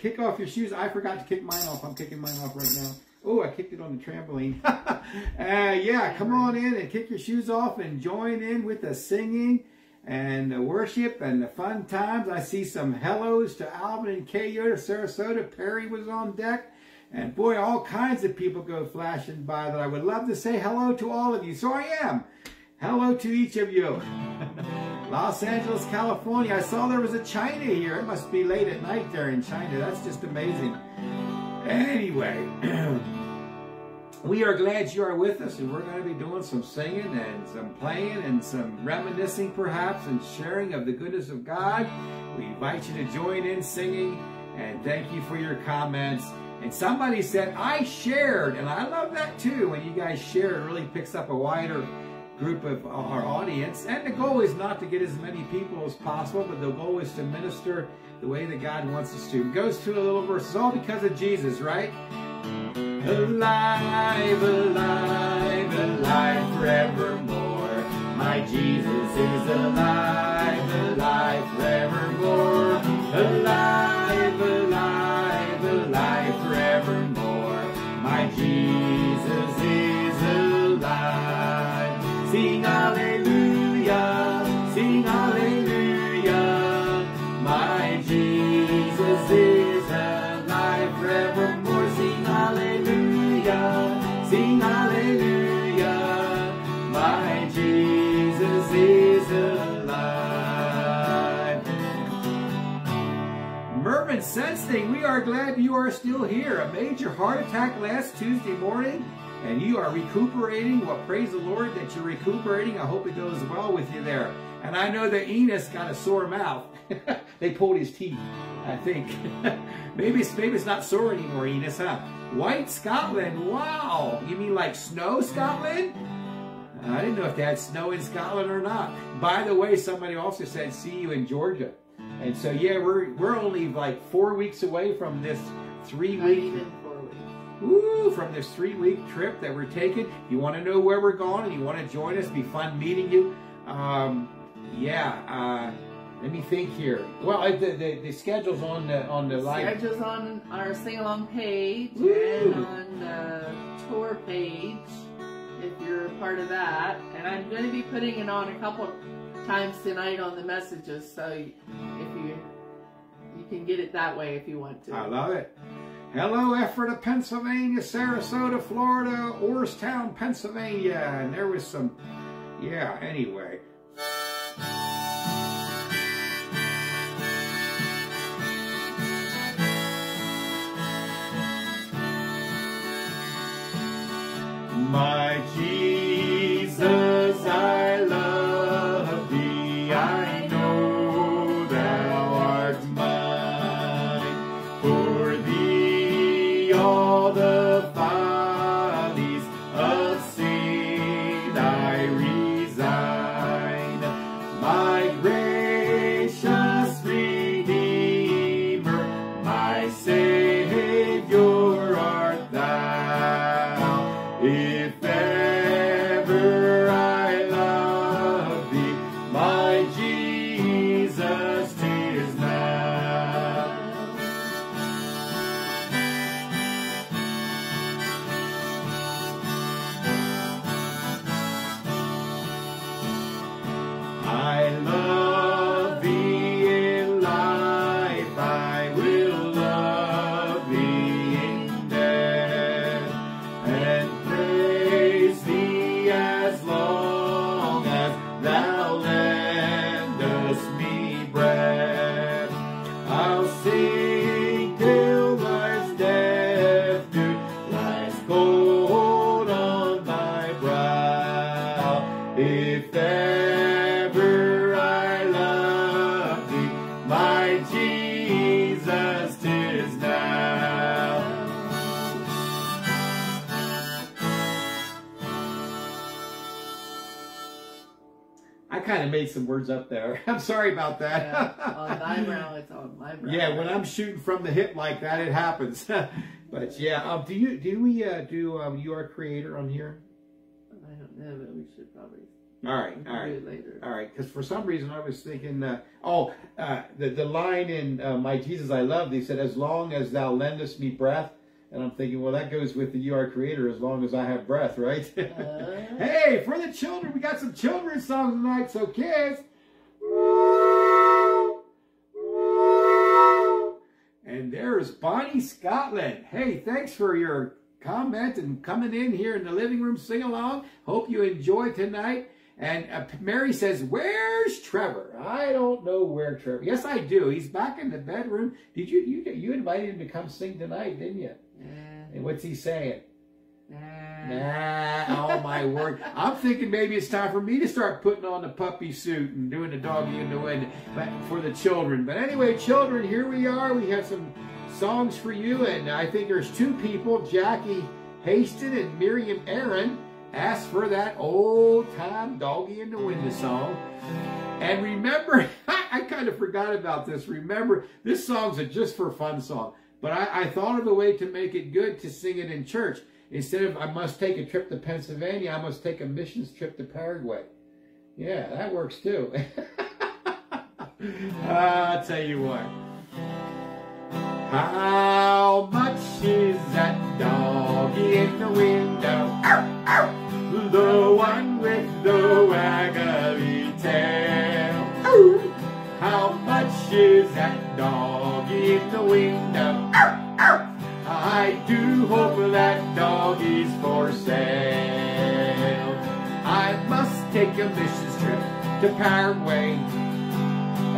kick off your shoes. I forgot to kick mine off. I'm kicking mine off right now. Oh, I kicked it on the trampoline. uh, yeah, come on in and kick your shoes off and join in with the singing and the worship and the fun times. I see some hellos to Alvin and KO to Sarasota. Perry was on deck. And boy, all kinds of people go flashing by that I would love to say hello to all of you. So I am. Hello to each of you. Los Angeles, California. I saw there was a China here. It must be late at night there in China. That's just amazing. Anyway, we are glad you are with us, and we're going to be doing some singing and some playing and some reminiscing, perhaps, and sharing of the goodness of God. We invite you to join in singing, and thank you for your comments. And somebody said, I shared, and I love that too. When you guys share, it really picks up a wider group of our audience. And the goal is not to get as many people as possible, but the goal is to minister the way that God wants us to. Goes to a little verse. It's all because of Jesus, right? Alive, alive, alive forevermore. My Jesus is alive, alive forevermore. Alive, Sensing, we are glad you are still here. A major heart attack last Tuesday morning, and you are recuperating. Well, praise the Lord that you're recuperating. I hope it goes well with you there. And I know that Enos got a sore mouth. they pulled his teeth, I think. maybe, it's, maybe it's not sore anymore, Enos, huh? White Scotland, wow. You mean like snow Scotland? I didn't know if they had snow in Scotland or not. By the way, somebody also said, see you in Georgia. And so, yeah, we're, we're only like four weeks away from this three Not week even four weeks. Woo, from this three-week trip that we're taking. If you want to know where we're going and you want to join us, be fun meeting you. Um, yeah, uh, let me think here. Well, I, the, the the schedule's on the on the live. Schedules on our sing along page Woo. and on the tour page if you're a part of that. And I'm going to be putting it on a couple times tonight on the messages, so if can get it that way if you want to. I love it. Hello, Ephrata, Pennsylvania, Sarasota, Florida, Orrstown, Pennsylvania, and there was some. Yeah. Anyway. My Jesus, I'm sorry about that. Yeah, on my brow, it's on my brow. Yeah, when I'm shooting from the hip like that, it happens. but yeah, um, do you do we uh, do um, you are creator on here? I don't know, but we should probably. All right, all right, later. All right, because for some reason I was thinking, uh, oh, uh, the the line in uh, "My Jesus I Love," Thee said, "As long as Thou lendest me breath," and I'm thinking, well, that goes with the "You Are Creator," as long as I have breath, right? Uh, hey, for the children, we got some children's songs tonight, so kids. And there's Bonnie Scotland. Hey, thanks for your comment and coming in here in the living room sing along. Hope you enjoy tonight. And uh, Mary says, Where's Trevor? I don't know where Trevor. Yes, I do. He's back in the bedroom. Did you you you invited him to come sing tonight, didn't you? And what's he saying? Nah. Oh my word. I'm thinking maybe it's time for me to start putting on the puppy suit and doing the doggy in the wind for the children. But anyway, children, here we are. We have some songs for you, and I think there's two people, Jackie Haston and Miriam Aaron, asked for that old time doggy in the window song. And remember, I kind of forgot about this. Remember, this song's a just for fun song. But I, I thought of a way to make it good to sing it in church. Instead of I must take a trip to Pennsylvania, I must take a missions trip to Paraguay. Yeah, that works too. I'll tell you what. How much is that doggy in the window? The one with the waggly tail. How much is that doggy in the window? I do hope that doggy's for sale. I must take a mission trip to Paraguay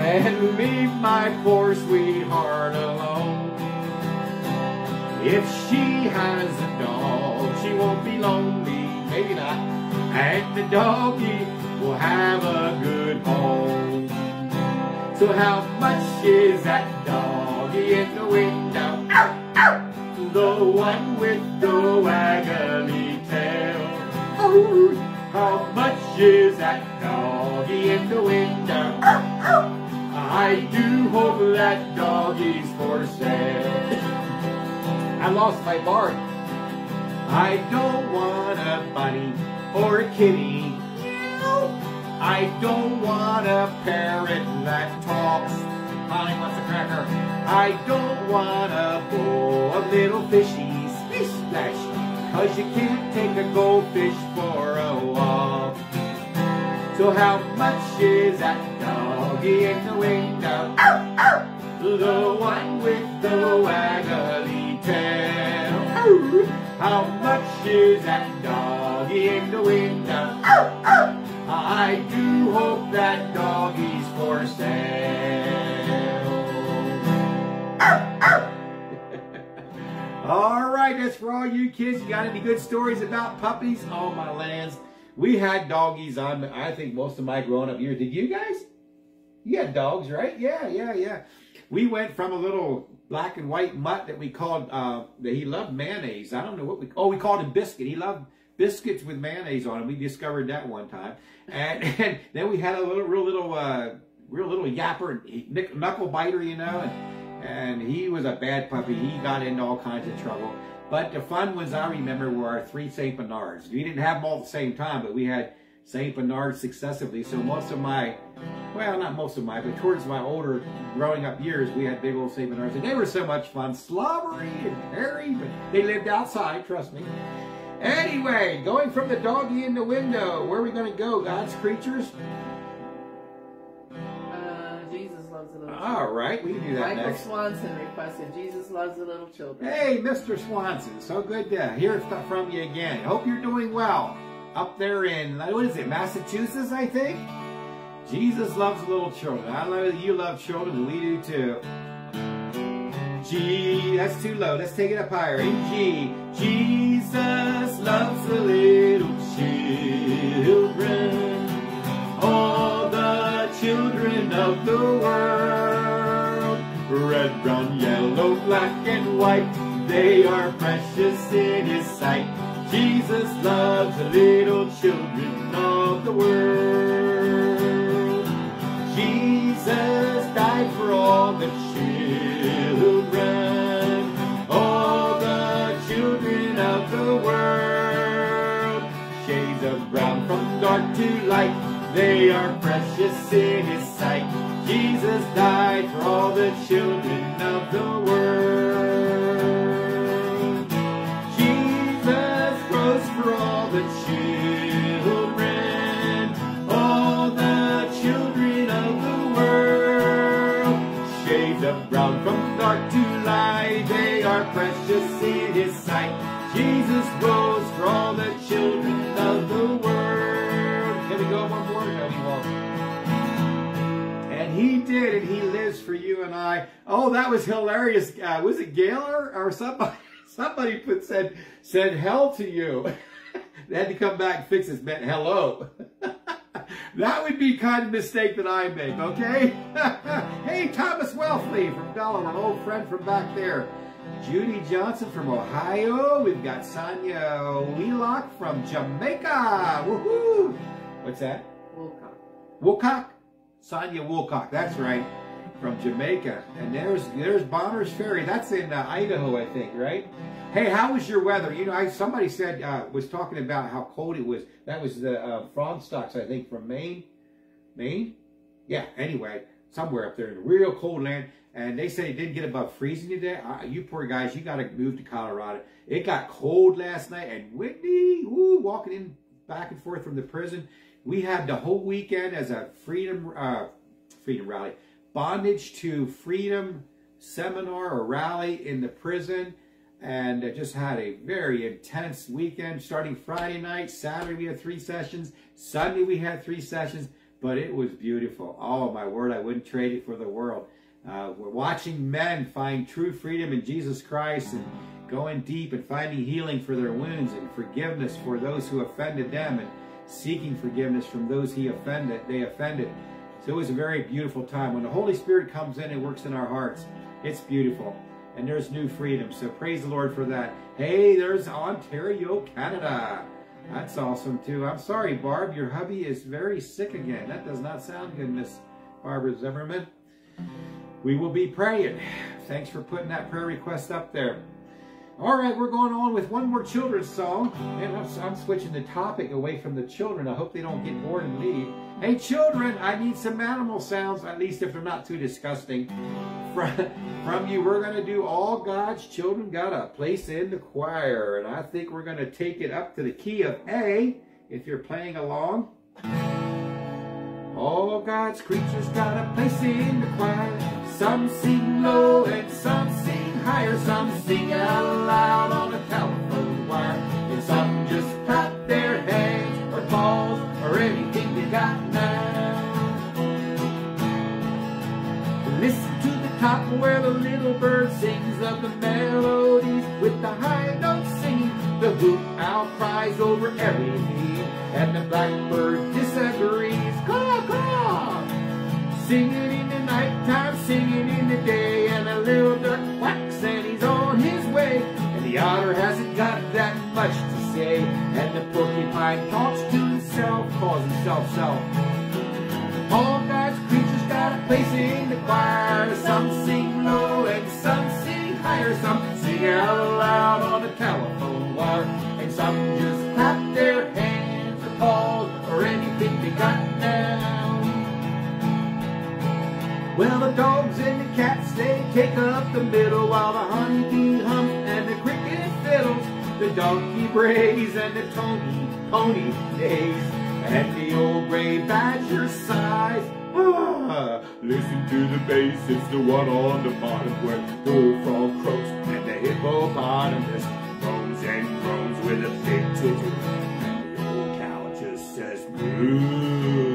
and leave my poor sweetheart alone. If she has a dog, she won't be lonely, maybe not. And the doggy will have a good home. So how much is that doggy in the window? The one with the waggly tail. Oh, how much is that doggy in the window? Oh, oh. I do hope that doggy's for sale. I lost my bark. I don't want a bunny or a kitty. I don't want a parrot that talks. Holly wants a cracker. I don't want a bowl of little fishies. Splish splash. Cause you can't take a goldfish for a walk. So how much is that doggy in the window? The one with the waggly tail. How much is that doggy in the window? I do hope that doggy's for sale. All right, that's for all you kids. You got any good stories about puppies? Oh, my lands. We had doggies on, I think, most of my growing up years. Did you guys? You had dogs, right? Yeah, yeah, yeah. We went from a little black and white mutt that we called, uh, that he loved mayonnaise. I don't know what we, oh, we called him Biscuit. He loved biscuits with mayonnaise on them. We discovered that one time. And, and then we had a little, real little, uh, real little yapper, knuckle biter, you know, and, and he was a bad puppy. He got mm. into all kinds of trouble. But the fun ones I remember were our three St. Bernards. We didn't have them all at the same time, but we had St. Bernards successively. So mm. most of my, well, not most of my, but towards my older growing up years, we had big old St. Bernards. And they were so much fun, slobbery and hairy, but they lived outside, trust me. Anyway, going from the doggy in the window, where are we going to go, God's creatures? Loves the little children. All right, we can do that Michael next. Swanson requested Jesus loves the little children. Hey, Mr. Swanson, so good to hear stuff from you again. Hope you're doing well up there in, what is it, Massachusetts, I think? Jesus loves little children. I know that you love children, and we do too. G, that's too low. Let's take it up higher. G, Jesus loves the little children, the children of the world. Red, brown, yellow, black, and white, they are precious in His sight. Jesus loves the little children of the world. Jesus died for all the children, all the children of the world. Shades of brown from dark to light, they are precious in His sight. Jesus died for all the children of the world. Jesus rose for all the children, all the children of the world. Shades of brown from dark to light, they are precious in His sight. Jesus rose for all the children of the world. And he did, and he lives for you and I. Oh, that was hilarious. Uh, was it Gaylor or somebody? Somebody put said said hell to you. they had to come back and fix this. Meant hello. that would be kind of mistake that I make. Okay. hey, Thomas Welfley from Delaware, an old friend from back there. Judy Johnson from Ohio. We've got Sonia Wheelock from Jamaica. Woohoo! What's that? Wilcock. Woolcock? Sonia Woolcock, that's right, from Jamaica. And there's there's Bonners Ferry. That's in uh, Idaho, I think, right? Hey, how was your weather? You know, I, somebody said uh, was talking about how cold it was. That was the uh, Frontstocks, I think, from Maine. Maine? Yeah. Anyway, somewhere up there in real cold land, and they said it didn't get above freezing today. Uh, you poor guys, you got to move to Colorado. It got cold last night and windy. Woo, walking in back and forth from the prison. We had the whole weekend as a freedom uh, freedom rally, bondage to freedom seminar or rally in the prison, and just had a very intense weekend. Starting Friday night, Saturday we had three sessions, Sunday we had three sessions, but it was beautiful. Oh my word, I wouldn't trade it for the world. Uh, we're watching men find true freedom in Jesus Christ and going deep and finding healing for their wounds and forgiveness for those who offended them and seeking forgiveness from those he offended they offended. So it was a very beautiful time. When the holy spirit comes in and works in our hearts it's beautiful. And there's new freedom. So praise the lord for that. Hey there's ontario canada. That's awesome too. I'm sorry barb your hubby is very sick again. That does not sound good miss barbara zimmerman. We will be praying. Thanks for putting that prayer request up there all right, we're going on with one more children's song. And I'm, I'm, switching the topic away from the children. I hope they don't get bored and leave. Hey, children, I need some animal sounds, at least if they're not too disgusting. From, from you, we're going to do All God's Children Got a Place in the Choir. And I think we're going to take it up to the key of A, if you're playing along. All God's creatures got a place in the choir. Some sing low and some sing higher. Some sing out loud on a telephone wire. And some just clap their hands or paws or anything they got now. Listen to the top where the little bird sings of the melodies with the high notes singing. The hoot owl cries over everything, and the blackbird disagrees. Caw, caw! Singing in the nighttime, singing in the day, and a little duck quacks the otter hasn't got that much to say, and the porcupine talks to himself, calls himself self. All God's creatures got a place in the choir. Some sing low and some sing higher. Some sing out loud on the telephone wire. And some just clap their hands or paws or anything they got now. Well, the dogs and the cats, they take up the middle while the honeybee hums and the cricket The donkey brays and the Tony pony days. And the old gray badger sighs Ah, listen to the bass, it's the one on the bottom where the bullfrog croaks and the hippopotamus moans and groans with a big tutu. And the old cow just says moo.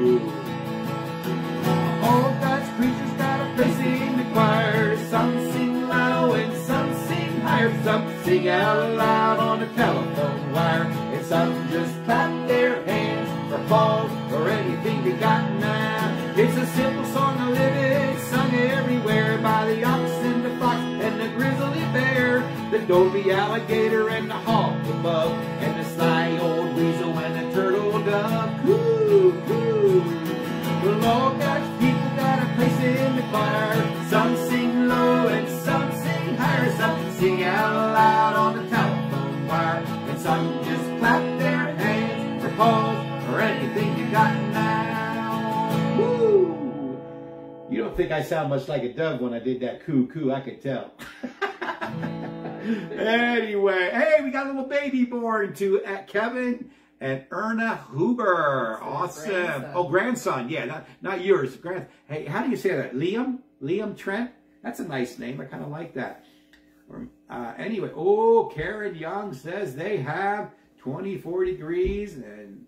Sing out loud on the telephone wire. And some just clap their hands for balls or anything they got now. It's a simple song of living, sung everywhere by the ox and the fox and the grizzly bear, the dopey alligator and the hawk above, and the sly old weasel and the turtle dove. Coo, coo. Well, all God's people got a place in the choir. Some sing out loud on the telephone wire. And some just clap their hands for pause or anything you got now. Woo! You don't think I sound much like a dove when I did that coo coo, I could tell. anyway, hey, we got a little baby born to uh, Kevin and Erna Huber. Awesome. grandson. Oh, grandson. Yeah, not not yours. Grand. Hey, how do you say that? Liam? Liam Trent? That's a nice name. I kind of like that. Or, uh, anyway, oh, Karen Young says they have 24 degrees and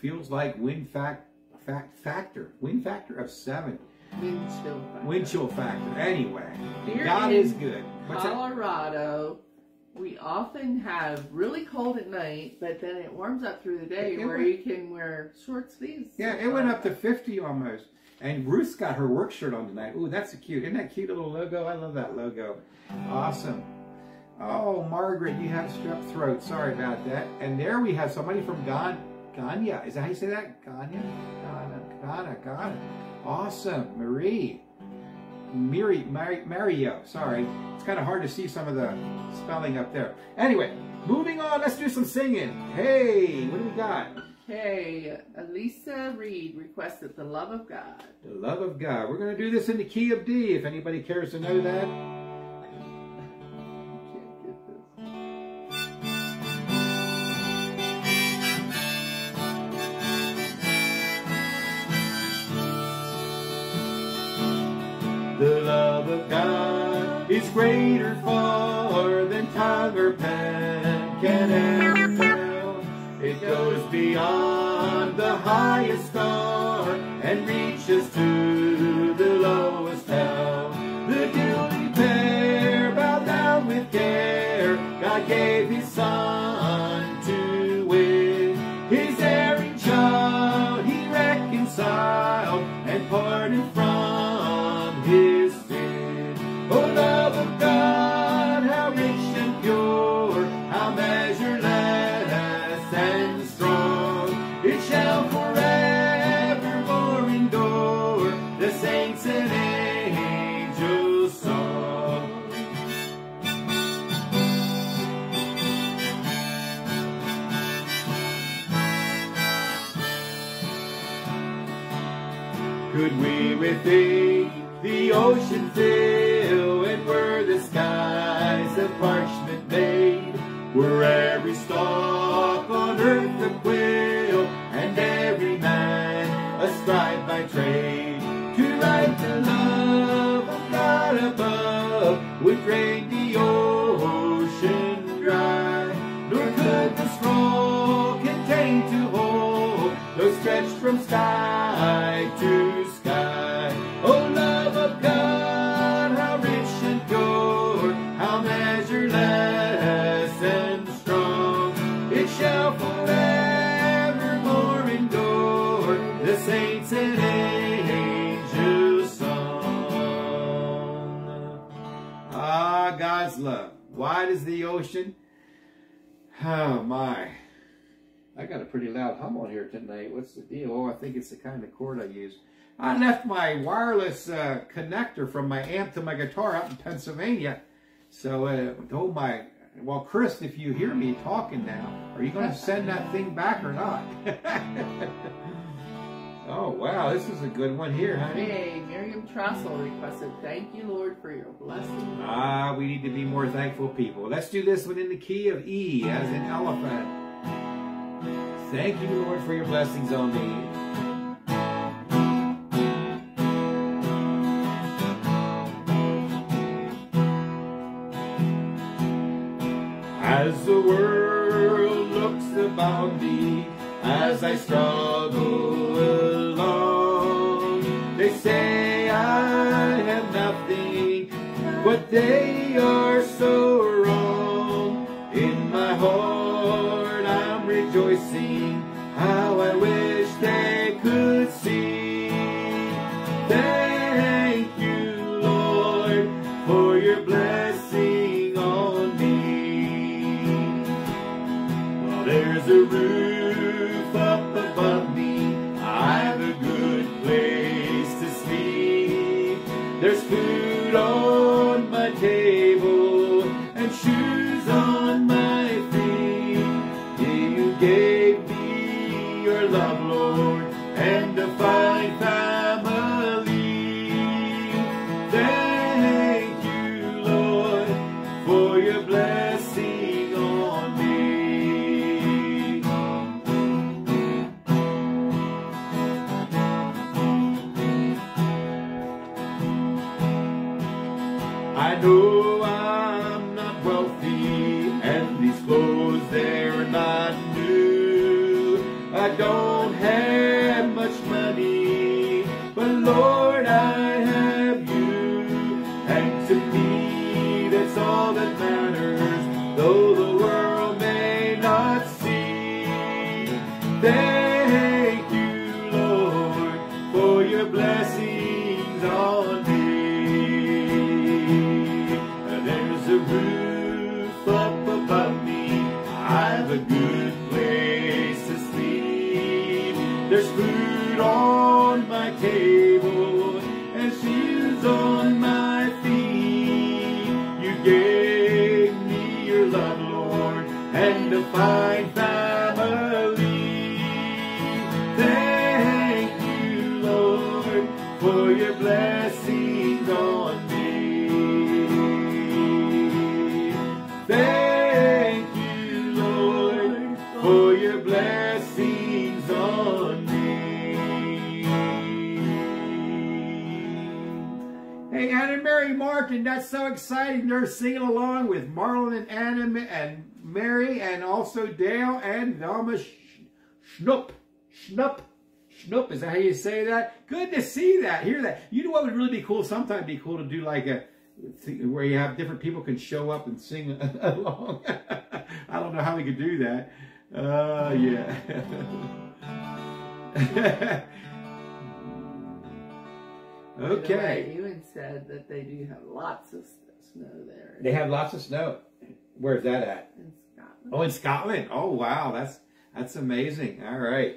feels like wind fact, fact factor, wind factor of seven. Wind chill factor. Wind chill factor. Anyway, Here God is good. What's that? Colorado, we often have really cold at night, but then it warms up through the day It where went- you can wear short sleeves. Yeah, it went up to 50 almost. And Ruth's got her work shirt on tonight. Ooh, that's a cute. Isn't that cute little logo? I love that logo. Awesome. Oh, Margaret, you have strep throat. Sorry about that. And there we have somebody from Ghana. Is that how you say that? Ghana? Ghana, Ghana, Ghana. Awesome. Marie. Miri, Mari, Mario. Sorry. It's kind of hard to see some of the spelling up there. Anyway, moving on. Let's do some singing. Hey, what do we got? Okay, Elisa Reed requested the love of God. The love of God. We're going to do this in the key of D, if anybody cares to know that. The love of God is greater far than tongue or pen can ever tell. It goes beyond the highest star and reaches to we within the ocean fill, and were the skies of parchment made, were every stalk on earth a quill, and every man a scribe by trade, to write the love of God above. Would drain the ocean dry, nor could the scroll contain to hold those stretched from sky Wide as the ocean. Oh, my. I got a pretty loud hum on here tonight. What's the deal? Oh, I think it's the kind of cord I use. I left my wireless uh, connector from my amp to my guitar out in Pennsylvania. So, uh, oh my, well, Chris, if you hear me talking now, are you going to send that thing back or not? Oh, wow, this is a good one here, honey. Hey, Miriam Trussell requested, thank you, Lord, for your blessing. Ah, we need to be more thankful people. Let's do this one in the key of E, as an elephant. Thank you, Lord, for your blessings on me. As the world looks about me, as I struggle say I have nothing, but they are so wrong. In my heart I'm rejoicing, how I wish Singing along with Marlon and Anna and Mary and also Dale and Velma Sch- Schnupp. Schnupp. Schnupp, is that how you say that? Good to see that, hear that. You know what would really be cool? Sometime be cool to do like a where you have different people can show up and sing along. I don't know how we could do that. Uh, yeah. okay. Ewan said that they do have lots of s- snow there They have lots of snow. Where's that at? in Scotland. Oh, in Scotland. Oh, wow. That's that's amazing. All right.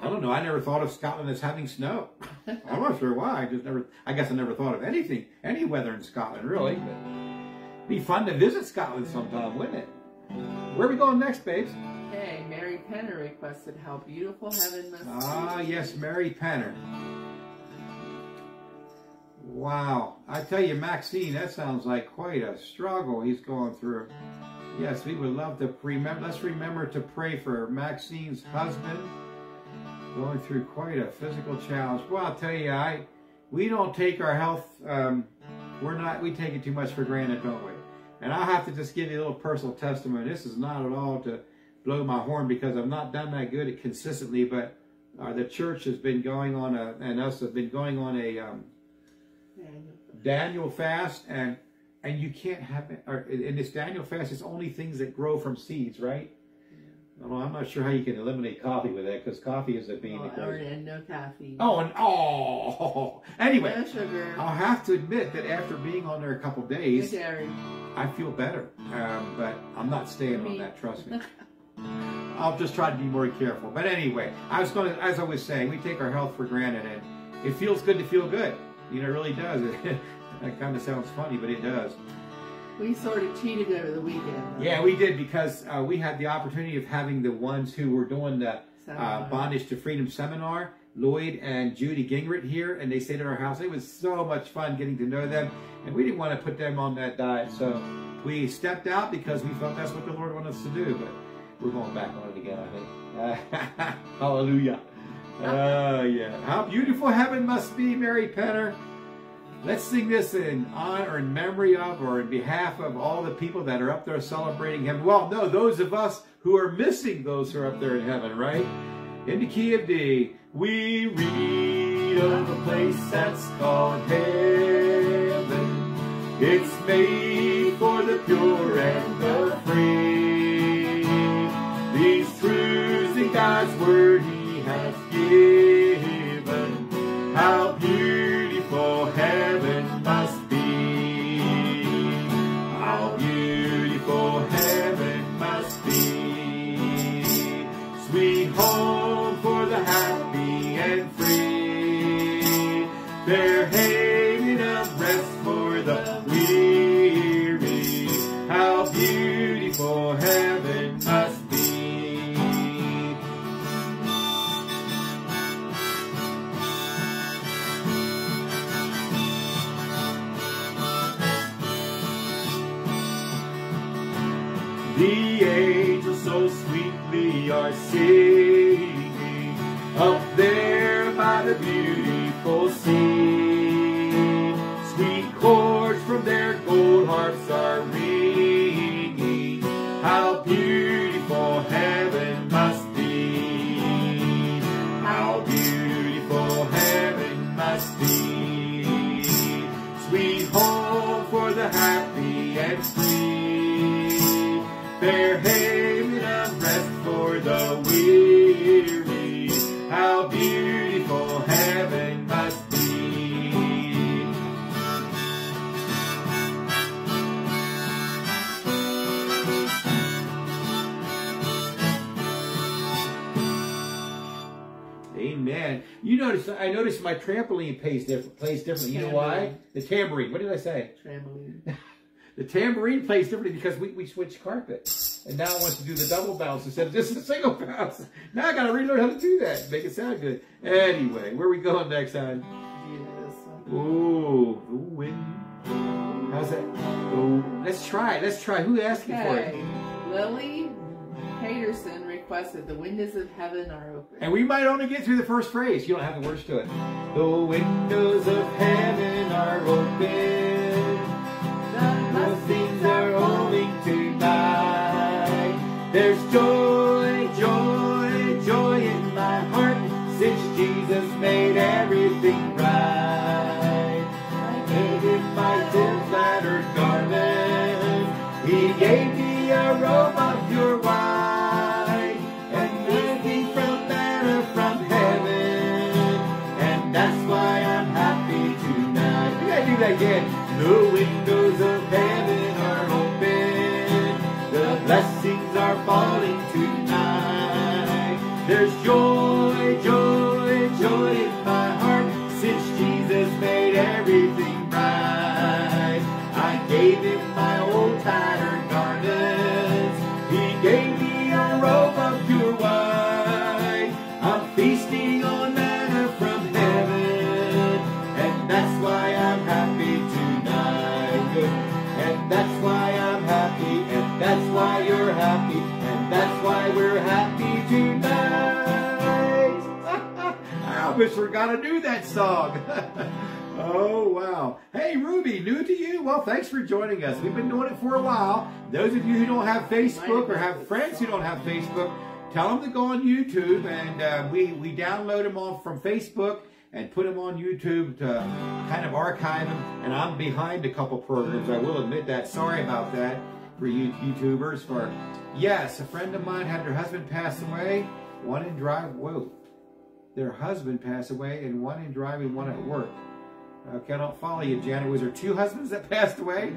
I don't know. I never thought of Scotland as having snow. I'm not sure why. I just never. I guess I never thought of anything, any weather in Scotland, really. But be fun to visit Scotland sometime, wouldn't it? Where are we going next, babes? Okay, Mary Penner requested how beautiful heaven must Ah, be. Ah, yes, Mary Penner. Wow. I tell you, Maxine, that sounds like quite a struggle he's going through. Yes, we would love to remember. Let's remember to pray for Maxine's husband going through quite a physical challenge. Well, I'll tell you, I we don't take our health. Um, we're not. We take it too much for granted, don't we? And I'll have to just give you a little personal testimony. This is not at all to blow my horn because I've not done that good consistently, but uh, the church has been going on a, and us have been going on a um, Daniel fast, and and you can't have it. Or in this Daniel fast, it's only things that grow from seeds, right? Well, I'm not sure how you can eliminate coffee with that because coffee is a bean Well, that and no caffeine. Oh, and oh, anyway, No sugar. I'll have to admit that after being on there a couple days. I feel better. Um, but I'm not staying on that. Trust me. I'll just try to be more careful. But anyway, I was going to, as I was saying, we take our health for granted, and it feels good to feel good. You know, it really does. that kind of sounds funny, but it does. We sort of cheated over the weekend. Yeah, we did because uh, we had the opportunity of having the ones who were doing the uh, Bondage to Freedom seminar, Lloyd and Judy Gingrich here, and they stayed at our house. It was so much fun getting to know them, and we didn't want to put them on that diet, so we stepped out because we felt that's what the Lord wanted us to do. But we're going back on it again, I think. Hallelujah. Oh, yeah. How beautiful heaven must be, Mary Penner. Let's sing this in honor in memory of or in behalf of all the people that are up there celebrating heaven. Well, no, those of us who are missing those who are up there in heaven, right? In the key of D, we read of a place that's called heaven. It's made trampoline plays different plays differently. You know why? The tambourine. What did I say? Trampoline. The tambourine plays differently because we, we switched carpet. And now I want to do the double bounce instead of just a single bounce. Now I gotta relearn how to do that. Make it sound good. Anyway, where are we going next time? Yes. Ooh, the wind. How's that? Oh, let's try it. Let's try. Who asking for it? Lily Peterson requested the windows of heaven are open. And we might only get through the first phrase. You don't have the words to it. The windows of heaven are open. The things are rolling tonight. There's joy, joy, joy in my heart since Jesus made everything right. I gave him my sin flattered garment. He gave me a robe The windows of heaven are open. The blessings are falling tonight. There's joy, almost forgot to do that song. oh, wow. Hey, Ruby, new to you? Well, thanks for joining us. We've been doing it for a while. Those of you who don't have Facebook or have friends who don't have Facebook, tell them to go on YouTube, and uh, we, we download them all from Facebook and put them on YouTube to kind of archive them. And I'm behind a couple programs. I will admit that. Sorry about that for you YouTubers. For yes, a friend of mine had her husband pass away. One in drive. Whoa, their husband passed away, and one in driving, one at work. Okay, I don't follow you, Janet. Was there two husbands that passed away?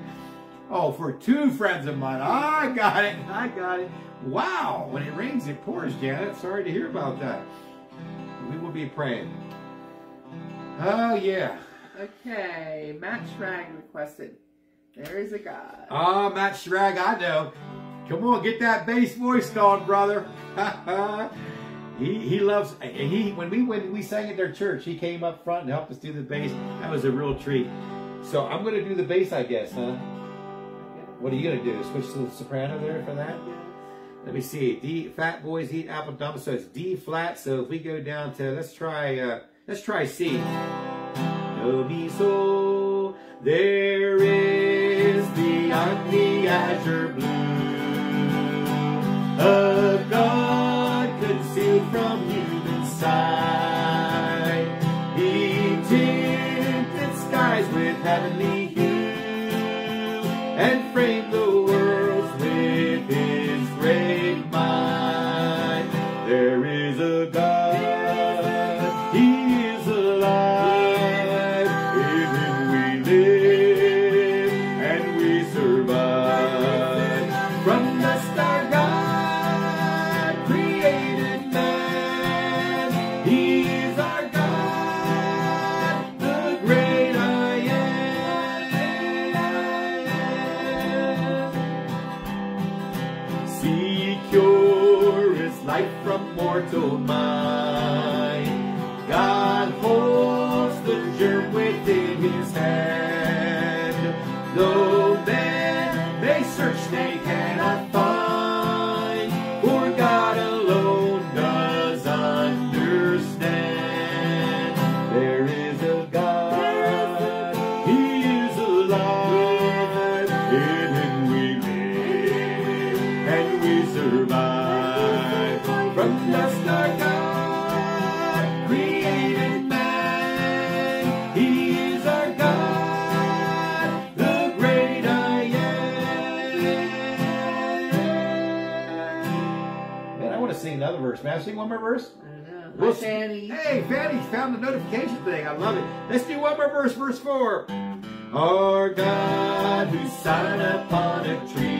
Oh, for two friends of mine. I got it. I got it. Wow. When it rains, it pours, Janet. Sorry to hear about that. We will be praying. Oh, yeah. Okay, Matt Schrag requested. There is a God. Ah, Matt Schrag, I know. Come on, get that bass voice on, brother. he he loves and he when we when we sang at their church, he came up front and helped us do the bass. That was a real treat. So I'm gonna do the bass, I guess, huh? What are you gonna do? Switch to the soprano there for that? Let me see. D Fat Boys Eat Apple Dump. So it's D flat. So if we go down to let's try uh let's try C. Do mi sol There is beyond the azure blue a God from human sight. Verse, verse 4. Our God who sat upon a tree,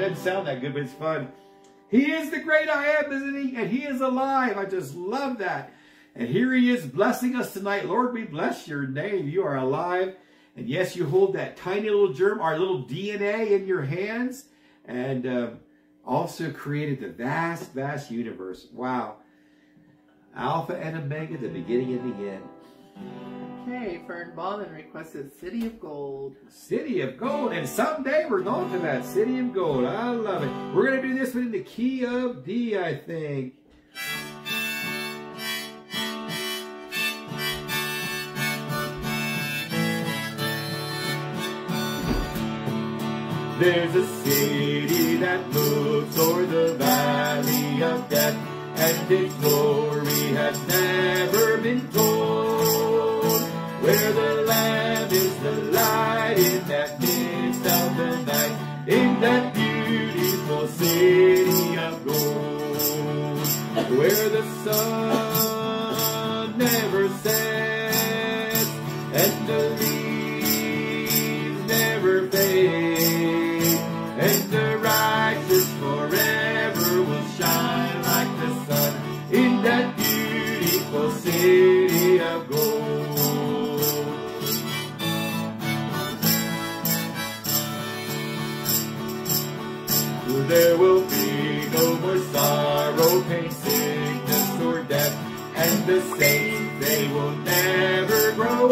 doesn't sound that good, but it's fun. He is the great I am, isn't he? And he is alive. I just love that. And here he is blessing us tonight. Lord, we bless your name. You are alive. And yes, you hold that tiny little germ, our little DNA in your hands. And uh, also created the vast, vast universe. Wow. Alpha and Omega, the beginning and the end. Okay, Fern Bauman requested City of Gold. City of Gold. And someday we're going to that City of Gold. I love it. We're going to do this one in the key of D, I think. There's a city that looks o'er the valley of death, and its glory has never been told. Where the Lamb is the light in that midst of the night, in that beautiful city of gold. Where the sun will never grow.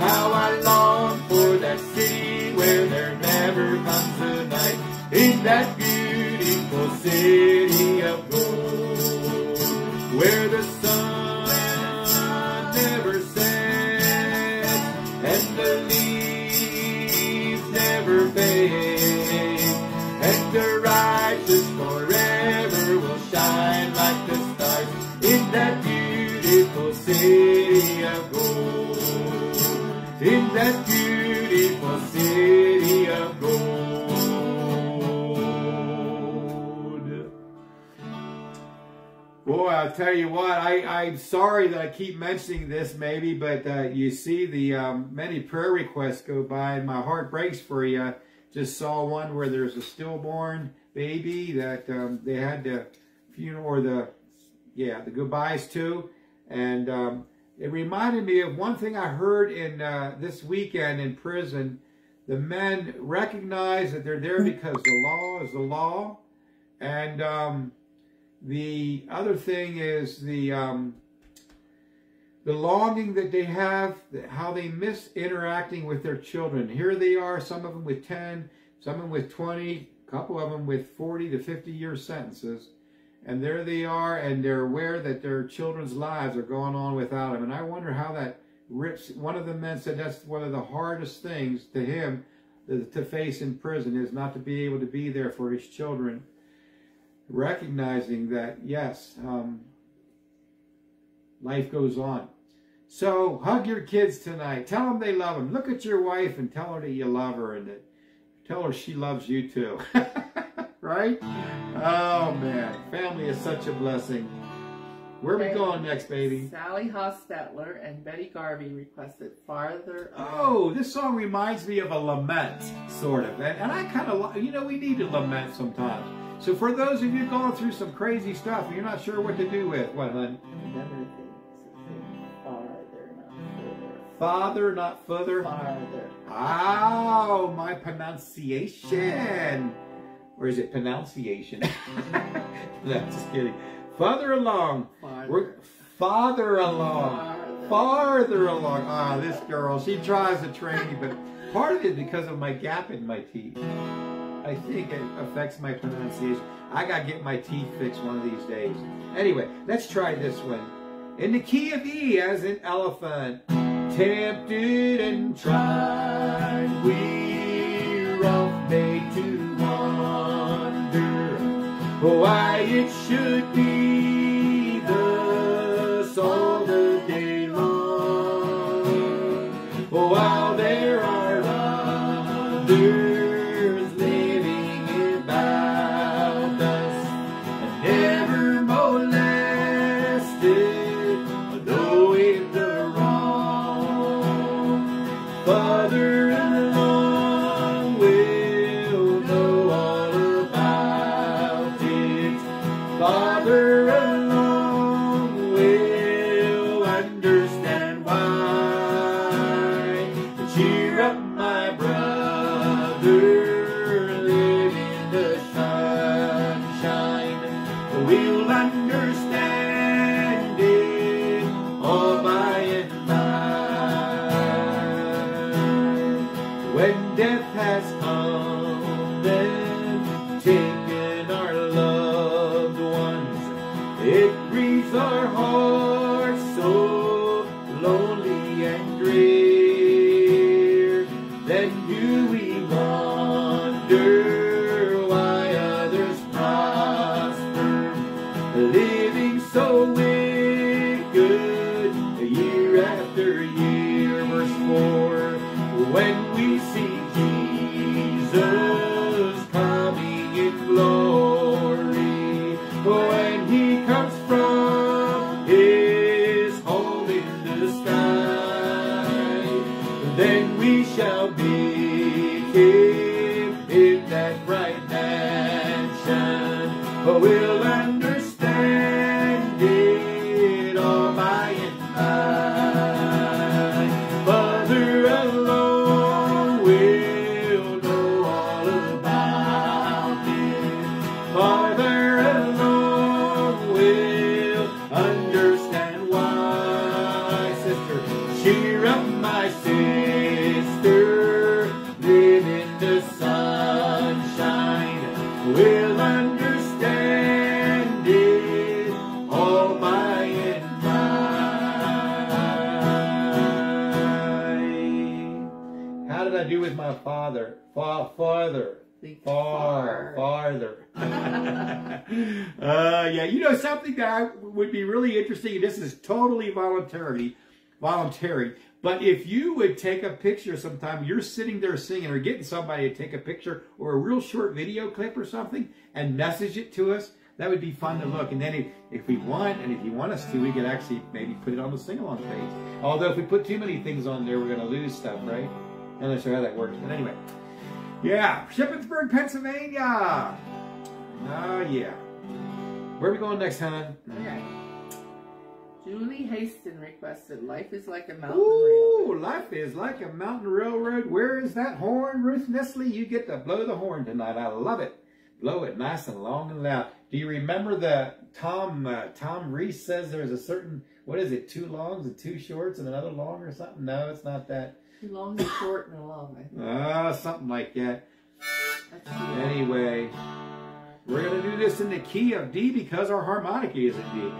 How I long for that city where there never comes a night, in that beautiful city city of gold. In that beautiful city of gold. Boy, I'll tell you what, I, I'm sorry that I keep mentioning this maybe, but uh, you see the um, many prayer requests go by and my heart breaks for you. Just saw one where there's a stillborn baby that um, they had the funeral or the, yeah, the goodbyes to. And um, it reminded me of one thing I heard in uh, this weekend in prison. The men recognize that they're there because the law is the law. And um, the other thing is the um, the longing that they have, how they miss interacting with their children. Here they are, some of them with 10, some of them with 20, a couple of them with 40 to 50 year sentences. And there they are, and they're aware that their children's lives are going on without them. And I wonder how that rips. One of the men said that's one of the hardest things to him to face in prison is not to be able to be there for his children recognizing that, yes, um, life goes on. So hug your kids tonight. Tell them they love them. Look at your wife and tell her that you love her and that tell her she loves you too. right? Oh man, family is such a blessing. Where are we going next, baby? Sally Hostetler and Betty Garvey requested Farther Oh, this song reminds me of a lament, sort of. And, and I kind of, you know, we need to lament sometimes. So for those of you going through some crazy stuff, and you're not sure what to do with, what, hun? Father, not further. Farther. Oh, my pronunciation. Or is it pronunciation? no, just kidding. Farther along. Farther. We're farther along. Farther. Farther along. Ah, this girl, she tries to train me, but part of it is because of my gap in my teeth. I think it affects my pronunciation. I gotta get my teeth fixed one of these days. Anyway, let's try this one. In the key of E as an elephant, tempted and tried, we're off made to why it should be would take a picture sometime, you're sitting there singing or getting somebody to take a picture or a real short video clip or something and message it to us. That would be fun to look. And then if, if we want, and if you want us to, we could actually maybe put it on the sing-along page. Although if we put too many things on there, we're going to lose stuff, right? I'm not sure how that works. But anyway. Yeah, Shippensburg, Pennsylvania. Oh, yeah. Where are we going next, Hannah? Okay. Julie Haston requested Life is like a mountain Ooh, railroad. life is like a mountain railroad. Where is that horn, Ruth Nissley? You get to blow the horn tonight. I love it. Blow it nice and long and loud. Do you remember the Tom uh, Tom Reese says there's a certain what is it? Two longs and two shorts and another long or something? No, it's not that. Too long and short and long, I think. Ah, something like that. Anyway, we're gonna do this in the key of D because our harmonic is in D.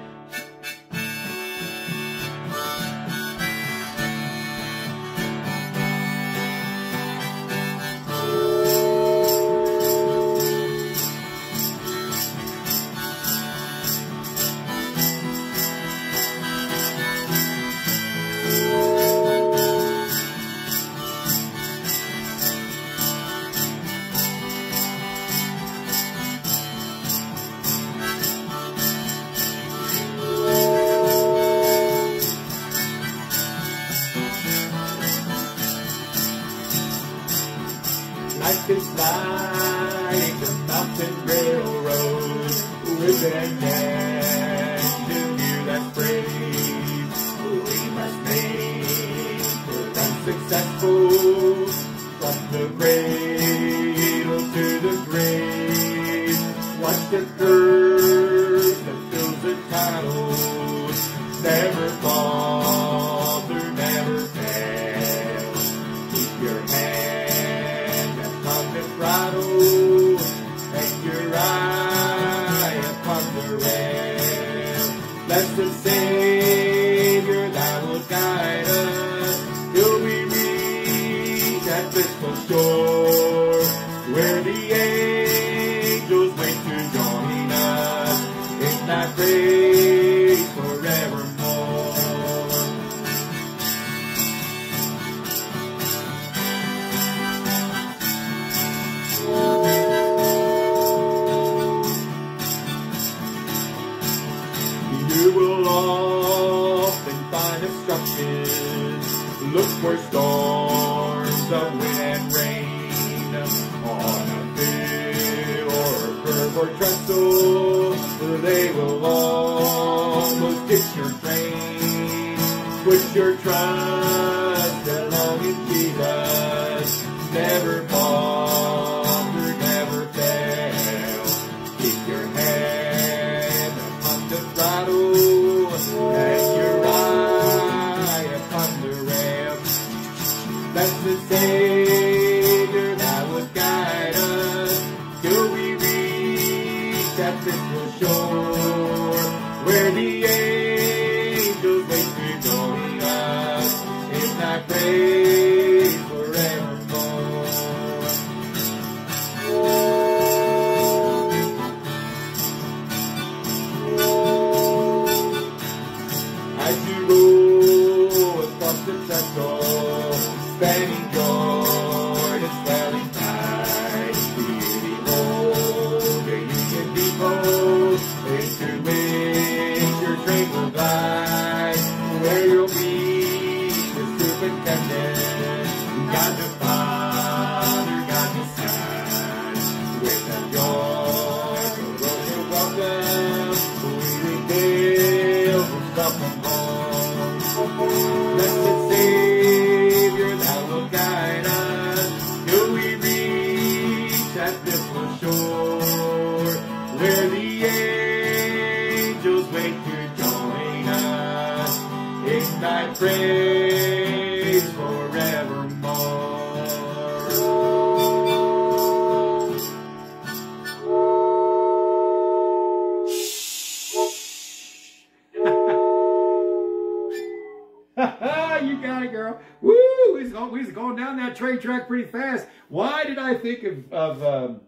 of, of um,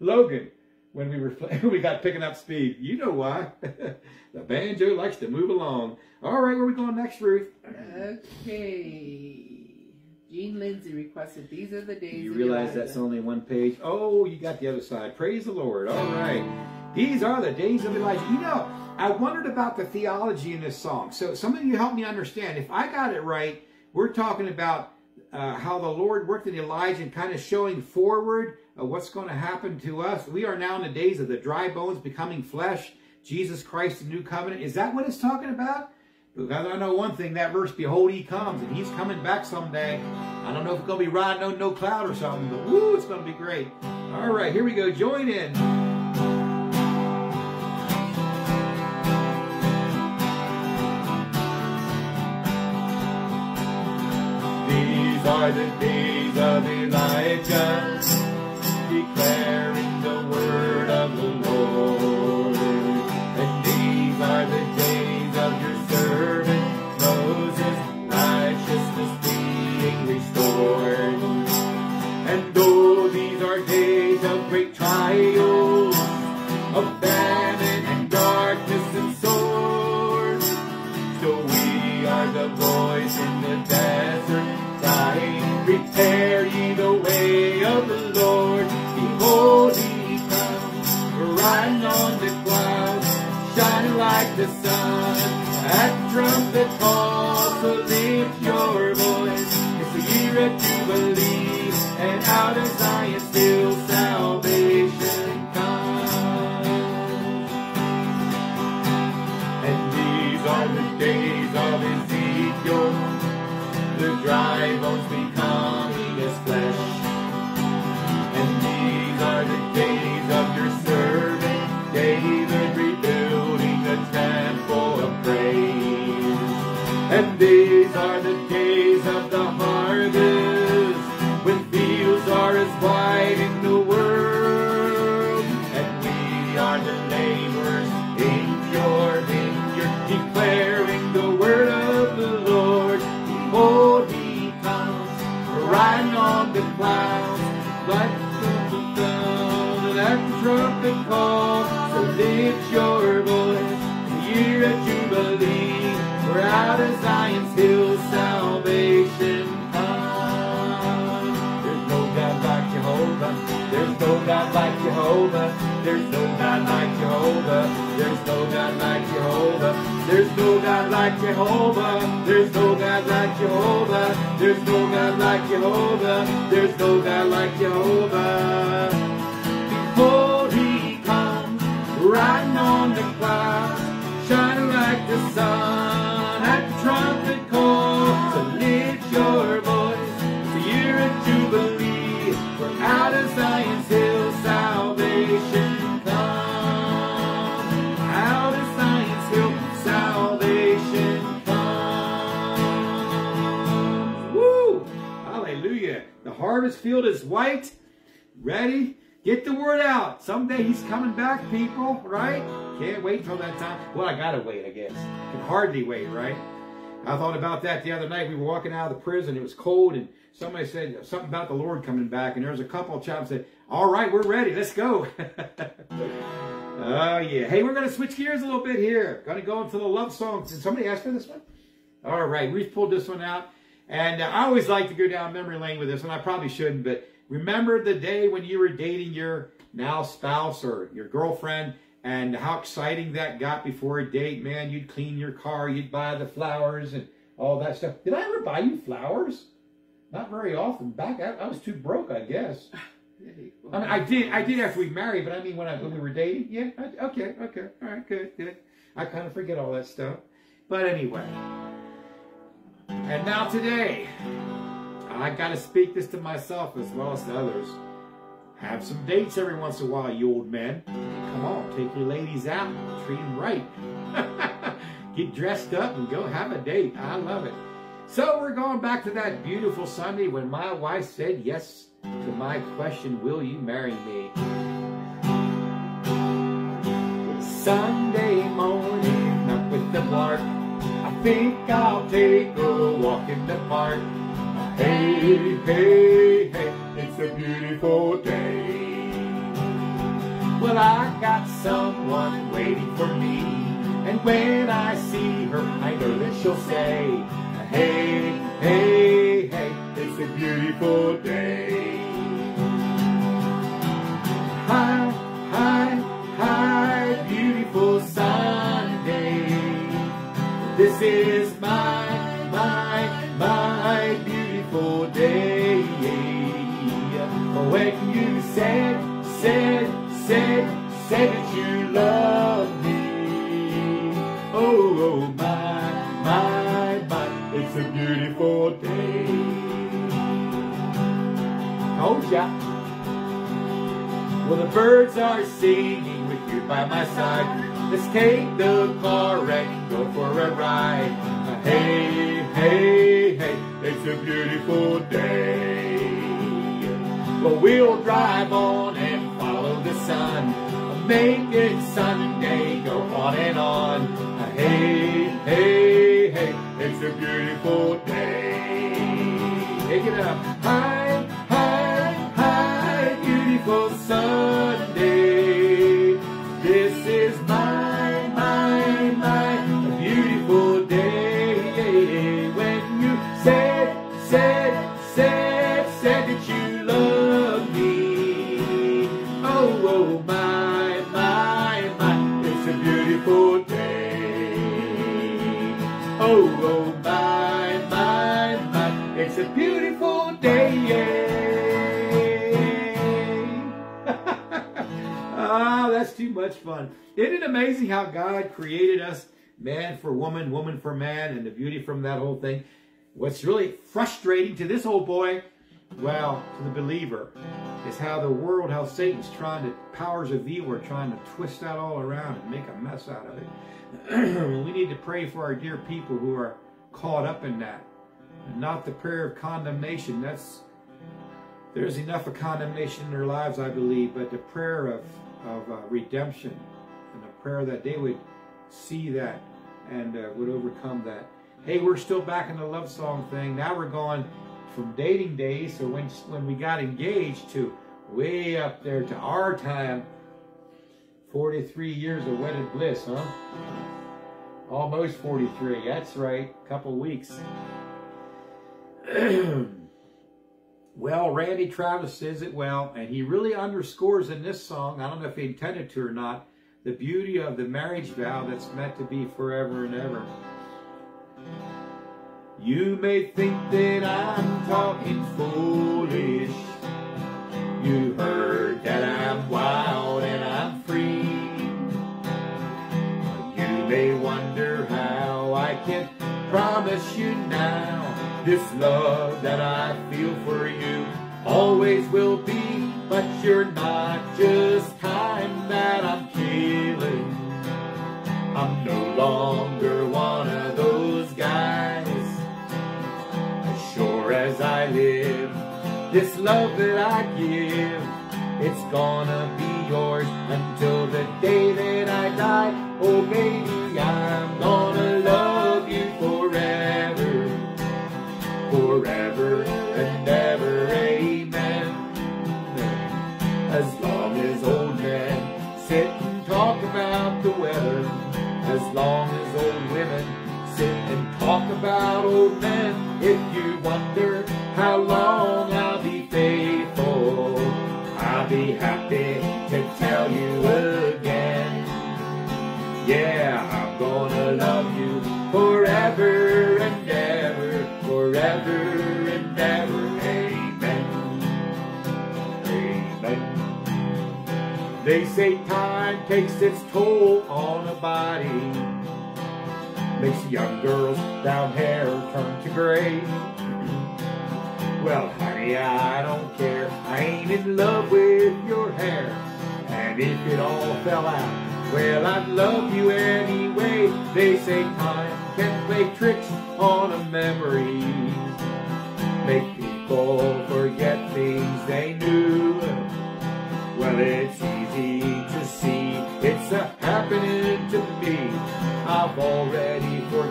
Logan when we were when we got picking up speed? You know why. the banjo likes to move along. All right, where are we going next, Ruth? Okay. Gene Lindsay requested These Are the Days You realize Elijah." that's only one page. Oh, you got the other side. Praise the Lord. All right. These are the days of Elijah. You know, I wondered about the theology in this song. So some of you help me understand. If I got it right, we're talking about uh, how the Lord worked in Elijah and kind of showing forward uh, what's going to happen to us. We are now in the days of the dry bones becoming flesh. Jesus Christ, the new covenant. Is that what it's talking about? Because I know one thing, that verse, behold, he comes, and he's coming back someday. I don't know if it's going to be riding on no cloud or something, but woo, it's going to be great. All right, here we go. Join in. The days of Elijah, declaring the word of the Lord. Prepare ye the way of the Lord. Behold, he comes, riding on the clouds, shining like the sun. At trumpet call, so lift your voice. It's the year of Jubilee, and out of Jehovah. There's no God like Jehovah. There's no God like Jehovah. There's no God like Jehovah. There's no God like Jehovah. There's no God like Jehovah. There's no God like Jehovah. Behold, he comes, riding on the clouds, shining like the sun harvest field is white. Ready? Get the word out. Someday he's coming back, people, right? Can't wait till that time. Well, I gotta wait, I guess. Can hardly wait, right? I thought about that the other night. We were walking out of the prison. It was cold, and somebody said something about the Lord coming back. And there was a couple of chaps said, "All right, we're ready. Let's go." oh yeah. Hey, we're gonna switch gears a little bit here. Gonna go into the love songs. Did somebody ask for this one? All right, we've pulled this one out, and uh, I always like to go down memory lane with this and I probably shouldn't, but remember the day when you were dating your now spouse or your girlfriend, and how exciting that got before a date. Man, you'd clean your car, you'd buy the flowers and all that stuff. Did I ever buy you flowers? Not very often. Back, I, I was too broke, I guess. I, mean, I did, I did after we married, but I mean when I when we were dating, yeah. I, okay, okay, all right, good, good. I kind of forget all that stuff, but anyway. And now today, I got to speak this to myself as well as to others. Have some dates every once in a while, you old men. Come on, take your ladies out, treat them right. Get dressed up and go have a date. I love it. So we're going back to that beautiful Sunday when my wife said yes to my question, will you marry me? Sunday morning, up with the lark. Think I'll take a walk in the park. Hey, hey, hey, it's a beautiful day. Well, I got someone waiting for me. And when I see her, I know that she'll say, Hey, hey, hey, it's a beautiful day. Hi, hi, This is my, my, my beautiful day. When you said, said, said, said that you love me. Oh, oh, my, my, my, it's a beautiful day. Told ya. Well, the birds are singing with you by my side. Let's take the car and go for a ride. Hey, hey, hey, it's a beautiful day. Well, we'll drive on and follow the sun. Make it Sunday, go on and on. Hey, hey, hey, it's a beautiful day. Take it up. High, high, high, beautiful Sunday. Much fun. Isn't it amazing how God created us, man for woman, woman for man, and the beauty from that whole thing? What's really frustrating to this old boy, well, to the believer, is how the world, how Satan's trying to, powers of evil are trying to twist that all around and make a mess out of it. we need to pray for our dear people who are caught up in that. Not the prayer of condemnation. That's there's enough of condemnation in their lives, I believe, but the prayer of, of uh, redemption and the prayer that they would see that and uh, would overcome that. Hey, we're still back in the love song thing. Now we're going from dating days, so when, when we got engaged, to way up there to our time. 43 years of wedded bliss, huh? Almost 43, that's right, couple weeks. Well, Randy Travis says it well, and he really underscores in this song, I don't know if he intended to or not, the beauty of the marriage vow that's meant to be forever and ever. You may think that I'm talking foolish. You heard that I'm wild this love that I feel for you always will be, but you're not just time that I'm killing. I'm no longer one of those guys. As sure as I live, this love that I give, it's gonna be yours until the day that I die. Oh baby, I'm gonna love forever and ever. Amen. As long as old men sit and talk about the weather, as long as old women sit and talk about old men, if you wonder how long I'll be faithful, I'll be happy to tell you again. Yeah, I'm gonna love you forever and. Amen. Amen. They say time takes its toll on a body. Makes young girls down hair turn to gray. Well, honey, I don't care. I ain't in love with your hair. And if it all fell out, well, I'd love you anyway. They say time can play tricks on a memory.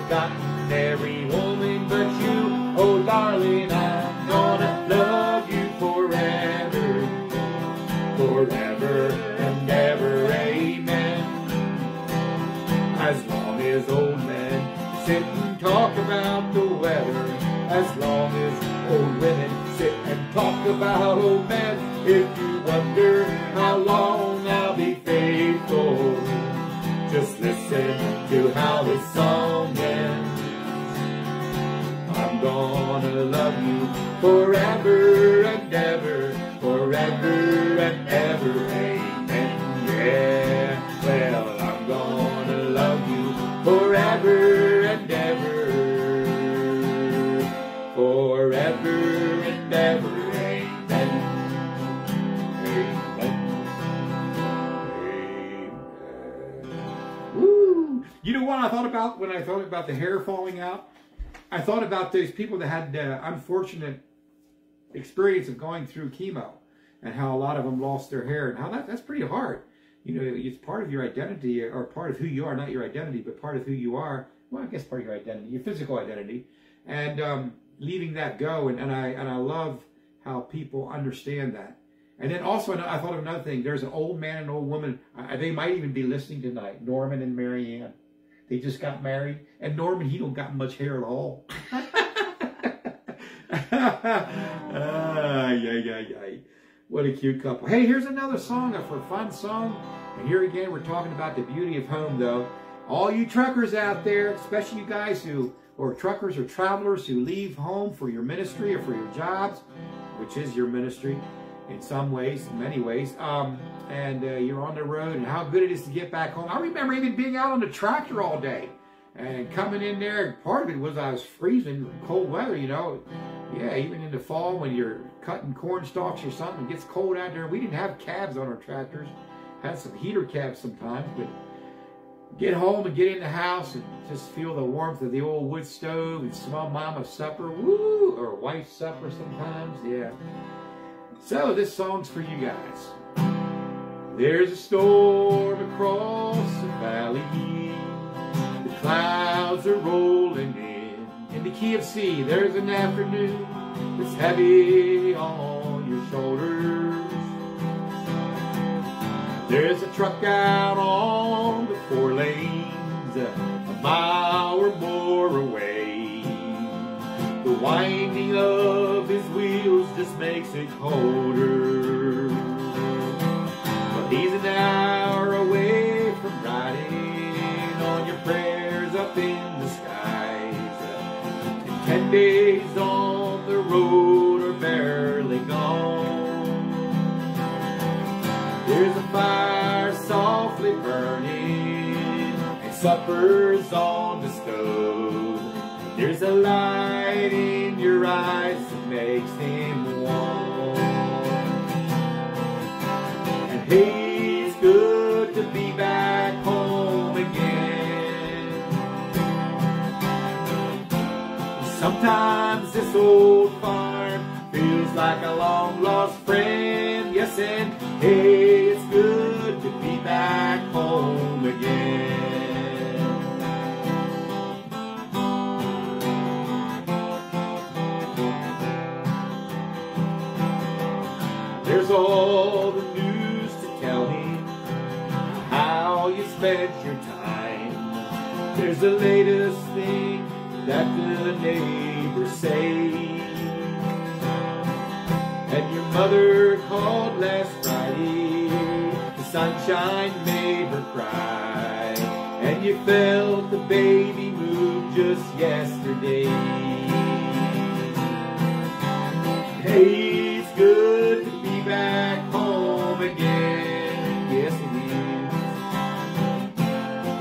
Forgotten every woman but you. Oh, darling, I'm gonna love you forever. Forever and ever. Amen. As long as old men sit and talk about the weather. As long as old women sit and talk about old men. If you wonder how long I'll be faithful, just listen to how this song love you forever and ever, forever and ever. Amen. Yeah. Well, I'm gonna love you forever and ever, forever and ever. Amen. Amen. Amen. You know what I thought about when I thought about the hair falling out? I thought about those people that had uh, unfortunate experience of going through chemo and how a lot of them lost their hair and how that, that's pretty hard. You know, it's part of your identity or part of who you are, not your identity, but part of who you are. Well, I guess part of your identity, your physical identity, and um, leaving that go. And, and I and I love how people understand that. And then also, I thought of another thing. There's an old man and old woman. Uh, they might even be listening tonight. Norman and Marianne. They just got married, and Norman he don't got much hair at all. ah, yeah, yeah. What a cute couple. Hey, here's another song, a for fun song. And here again, we're talking about the beauty of home, though. All you truckers out there, especially you guys who, or truckers or travelers who leave home for your ministry or for your jobs, which is your ministry in some ways, in many ways, um, and uh, you're on the road, and how good it is to get back home. I remember even being out on the tractor all day and coming in there. Part of it was I was freezing, cold weather, you know. Yeah, even in the fall when you're cutting corn stalks or something, it gets cold out there. We didn't have cabs on our tractors. Had some heater cabs sometimes, but get home and get in the house and just feel the warmth of the old wood stove and smell mama's supper, woo, or wife's supper sometimes, yeah. So this song's for you guys. There's a storm across the valley. The clouds are rolling in. In the key of C, there's an afternoon that's heavy on your shoulders. There's a truck out on the four lanes, a mile or more away. The winding of his wheels just makes it colder. But he's an hour away from riding on your prayers up in the skies. And ten days on the road are barely gone. There's a fire softly burning, and supper's on the stove. There's a light in your eyes that makes him warm. And hey, it's good to be back home again. Sometimes this old farm feels like a long lost friend. Yes, and hey, it's good to be back home again. All the news to tell him how you spent your time. There's the latest thing that the neighbors say. And your mother called last Friday. The sunshine made her cry. And you felt the baby move just yesterday. Hey, it's good back home again. Yes, it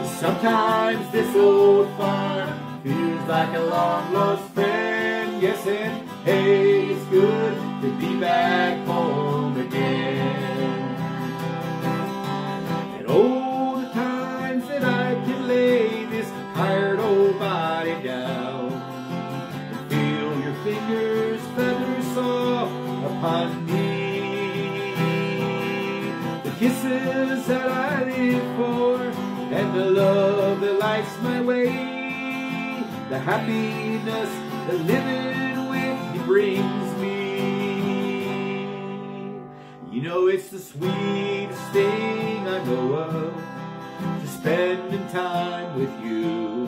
is. Sometimes this old farm feels like a long lost friend. Yes, and hey, it's good to be back home again. Love that lights my way. The happiness that living with you brings me. You know it's the sweetest thing I know of to spending time with you.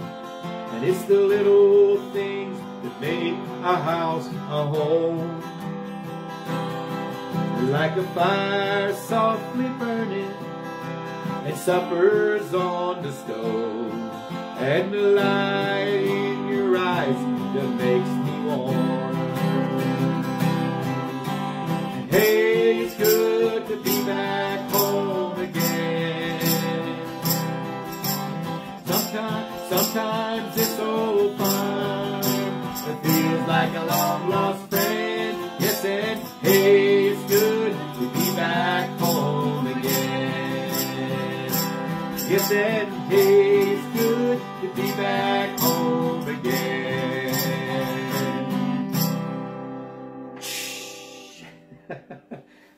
And it's the little things that make a house a home. Like a fire softly burning and supper's on the stove, and the light in your eyes that makes me warm. Hey, it's good to be back home again. Sometimes, sometimes it's so fun. It feels like a long lost friend. Yes, and hey. Tastes good to be back home again.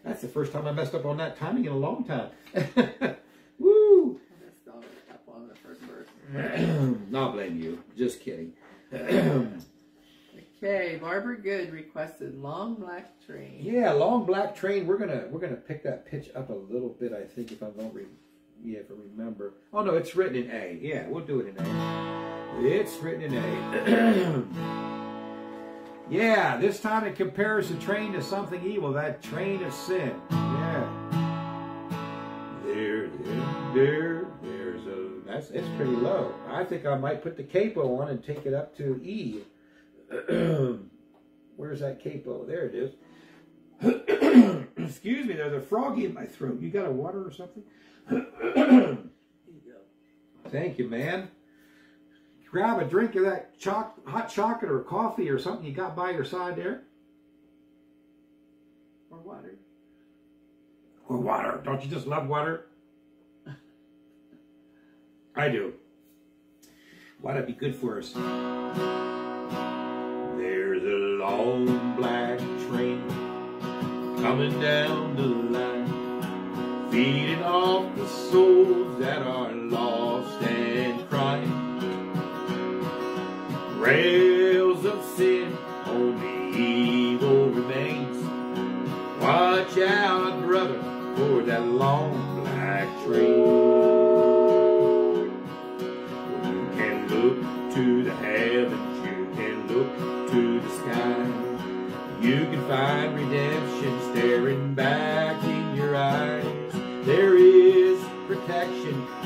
That's the first time I messed up on that timing in a long time. Woo! I messed up on the first verse. Not blame you. Just kidding. Okay, Barbara Good requested Long Black Train. yeah, long black train. We're gonna we're gonna pick that pitch up a little bit. I think if I don't re, yeah, if I remember. Oh no, it's written in A. Yeah, we'll do it in A. It's written in A. yeah, this time it compares the train to something evil. That train of sin. Yeah. There, there, there, there's a. That's it's pretty low. I think I might put the capo on and take it up to E. Where's that capo? There it is. Excuse me, there's a froggy in my throat. You got a water or something? Thank you, man. Grab a drink of that choc- hot chocolate or coffee or something you got by your side there. Or water. Or water. Don't you just love water? I do. Water'd be good for us? There's a long black train coming down the line, feeding off the souls that are lost and crying. Rails of sin, only evil remains. Watch out, brother, for that long black train. You can look to the heavens, you can look to the sky. You can find redemption staring back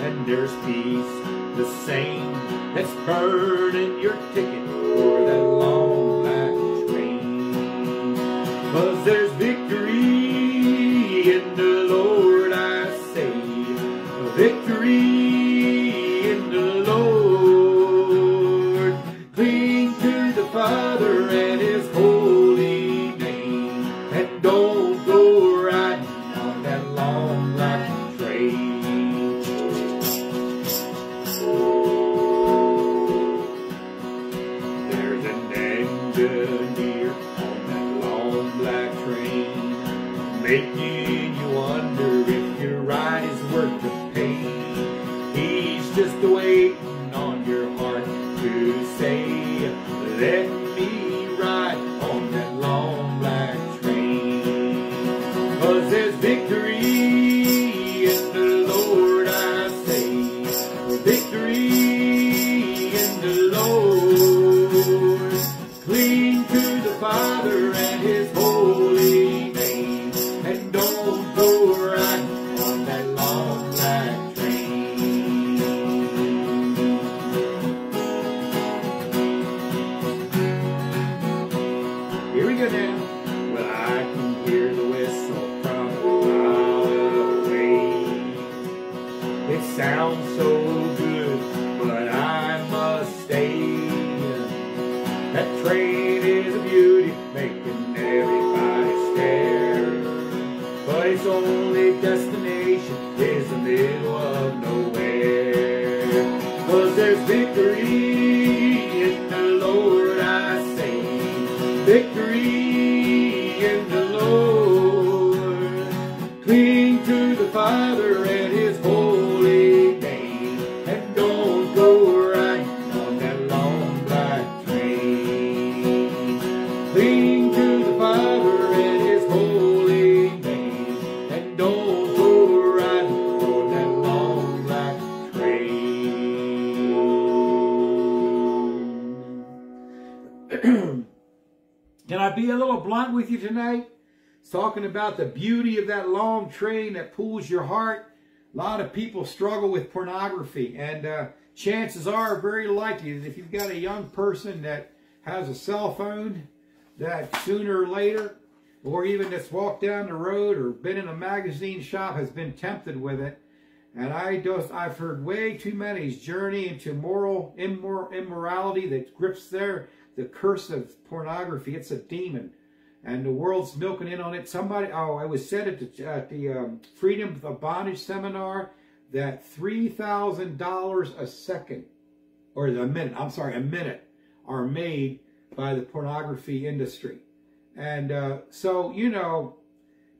and there's peace, the same that's burning your ticket Can I be a little blunt with you tonight? It's Talking about the beauty of that long train that pulls your heart. A lot of people struggle with pornography, and uh, chances are very likely that if you've got a young person that has a cell phone, that sooner or later, or even that's walked down the road or been in a magazine shop, has been tempted with it. And I just, I've heard way too many's journey into moral immor- immorality that grips their the curse of pornography. It's a demon, and the world's milking in on it. Somebody, oh, I was said at the at the um, Freedom of Bondage seminar. that $3,000 a second, or a minute, I'm sorry, a minute, are made by the pornography industry. And uh, so, you know,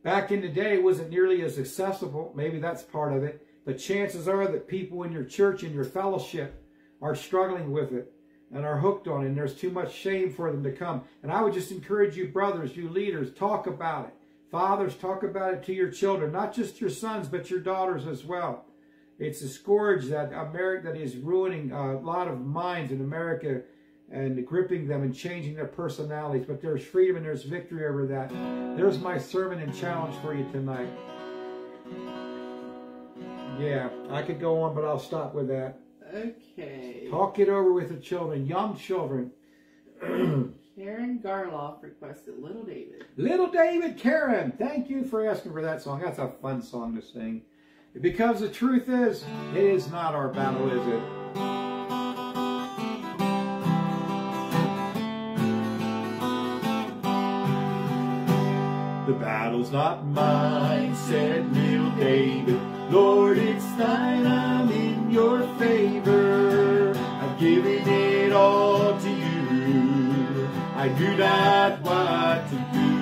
back in the day, it wasn't nearly as accessible. Maybe that's part of it. But chances are that people in your church and your fellowship are struggling with it and are hooked on it. And there's too much shame for them to come. And I would just encourage you, brothers, you leaders, talk about it. Fathers, talk about it to your children, not just your sons, but your daughters as well. It's a scourge that America that is ruining a lot of minds in America and gripping them and changing their personalities. But there's freedom and there's victory over that. There's my sermon and challenge for you tonight. Yeah, I could go on, but I'll stop with that. Okay. Talk it over with the children, young children. Karen Garloff requested Little David. Little David Karen, thank you for asking for that song. That's a fun song to sing. Because the truth is, it is not our battle, is it? The battle's not mine, said little David. Lord, it's thine, I'm your favor. I've given it all to you. I do not what to do,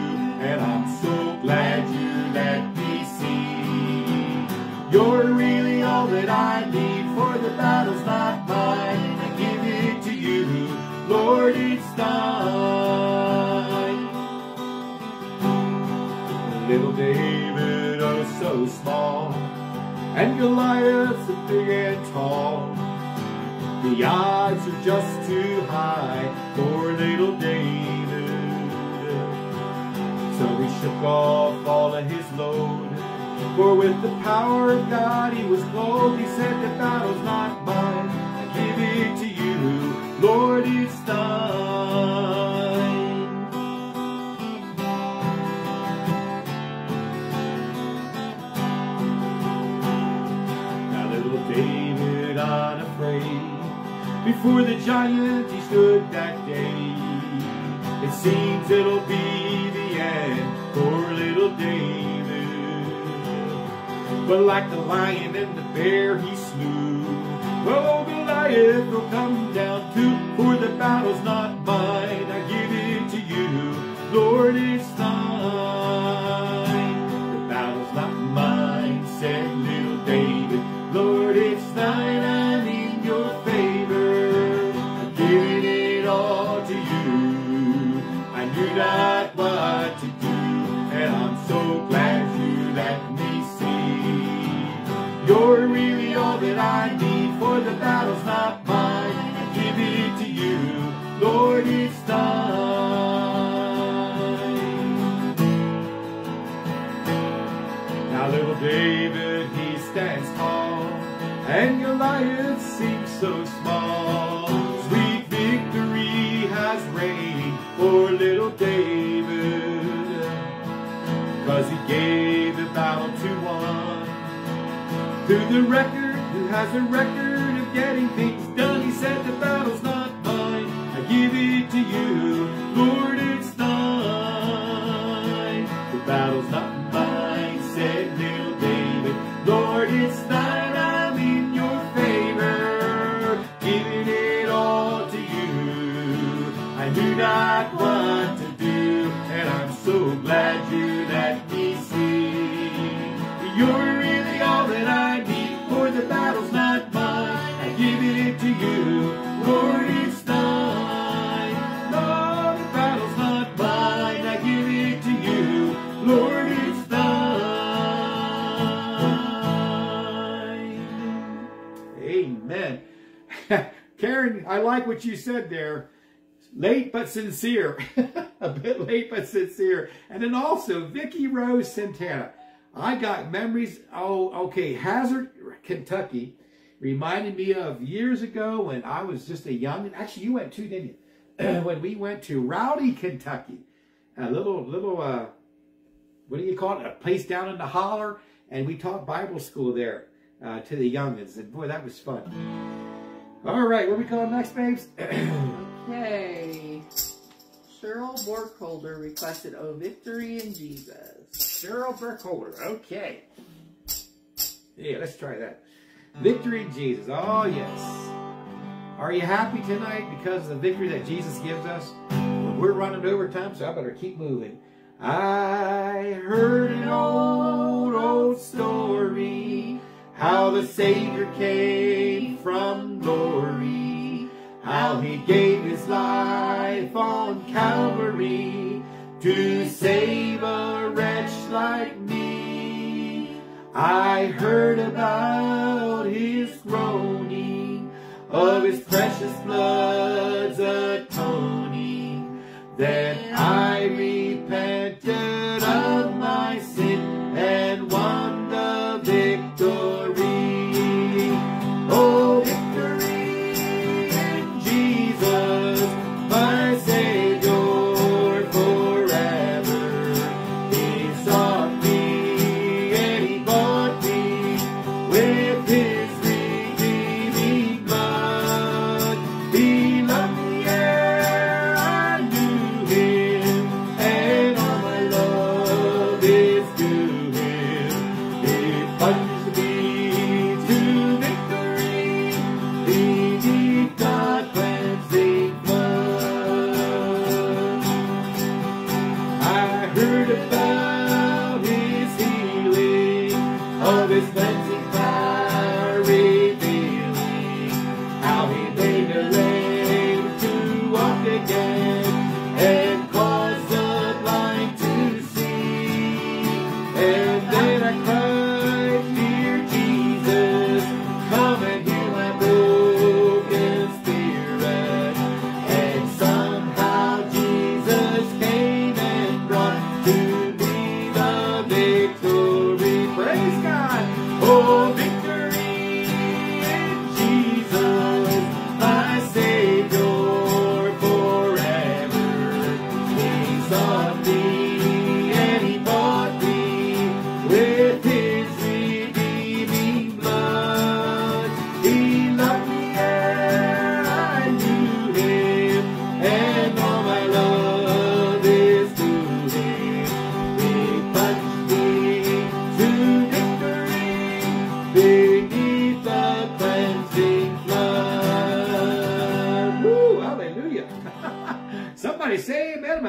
and I'm so glad you let me see. You're really all that I need, for the battle's not mine. I give it to you, Lord, it's thine. Little David, oh so small, and Goliath's so big and tall. The odds are just too high for little David. So he shook off all of his load. For with the power of God he was clothed. He said, the battle's not mine. I give it to you, Lord, it's thine. Before the giant he stood that day. It seems it'll be the end for little David. But like the lion and the bear he slew. Oh, Goliath will come down too For the battle's not mine. I give it to you. Lord, it's thine gave the battle to one. To the record, who has a record of getting things done, he said the battle's not mine, I give it to you, Lord, it's thine. The battle's not mine, said little Karen, I like what you said there. Late but sincere. a bit late but sincere. And then also Vicky Rose Santana. I got memories. Oh, okay. Hazard, Kentucky reminded me of years ago when I was just a young. Actually, you went too, didn't you? when we went to Rowdy, Kentucky. A little, little, uh, what do you call it? A place down in the holler. And we taught Bible school there uh, to the youngins. And boy, that was fun. All right, what we call next, babes? Okay. Cheryl Borkholder requested "Oh Victory in Jesus." Cheryl Burkholder. Okay. Yeah, let's try that. Mm. Victory in Jesus. Oh, yes. Are you happy tonight because of the victory that Jesus gives us? We're running overtime, so I better keep moving. I heard an old, old story how the Savior came from glory, how he gave his life on Calvary to save a wretch like me. I heard about his groaning, of his precious blood's atoning. Then I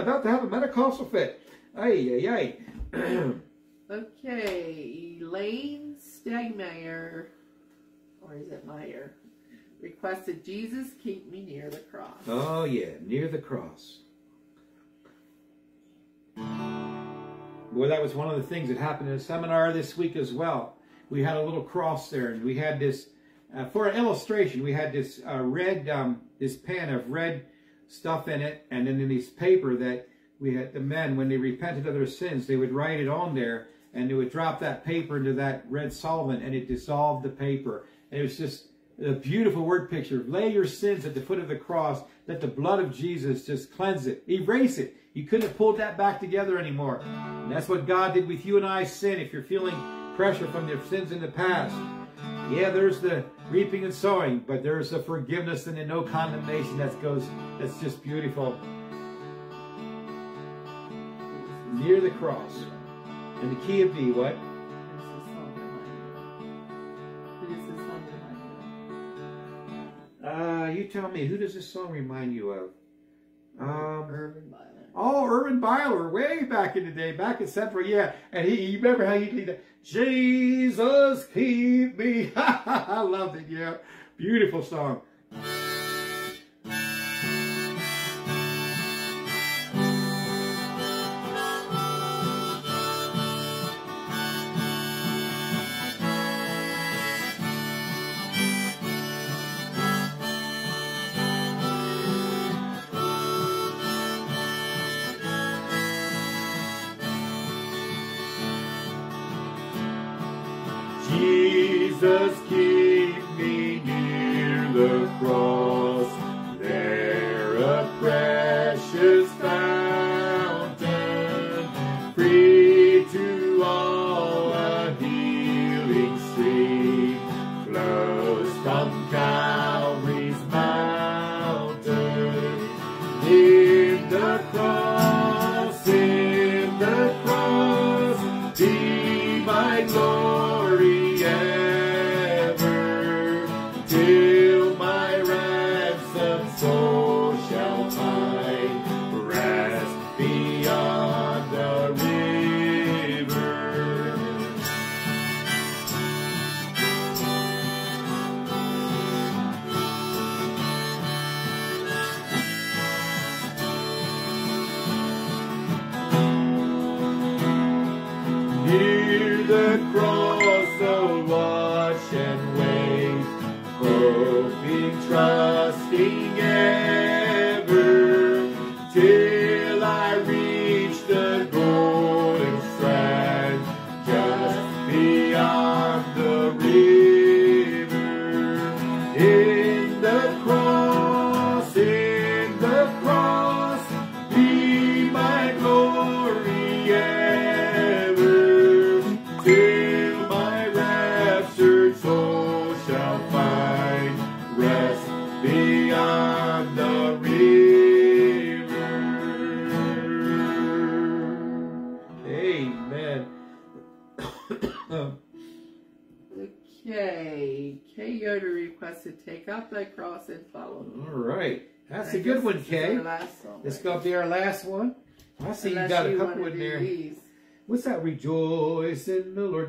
about to have a Metacostal fit. Ay, ay, ay. Okay, Elaine Stegmeyer, or is it Meyer, requested Jesus keep me near the cross. Oh, yeah, near the cross. Boy, that was one of the things that happened in a seminar this week as well. We had a little cross there, and we had this, uh, for an illustration, we had this uh, red, um, this pan of red stuff in it, and then in this paper that we had, the men, when they repented of their sins, they would write it on there, and they would drop that paper into that red solvent, and it dissolved the paper. And it was just a beautiful word picture. Lay your sins at the foot of the cross. Let the blood of Jesus just cleanse it, erase it. You couldn't have pulled that back together anymore. And that's what God did with you and I sin. If you're feeling pressure from your sins in the past, yeah, there's the reaping and sowing, but there's a forgiveness and no condemnation that goes. That's just beautiful. Near the cross, and the key of D, what? Who does this song remind you of? Who does this song remind you of? Uh, you tell me. Who does this song remind you of? Um, Urban. Oh, Urban Byler, way back in the day, back in Central, yeah. And he, you remember how he'd lead that? Jesus, keep me. I loved it, yeah. Beautiful song.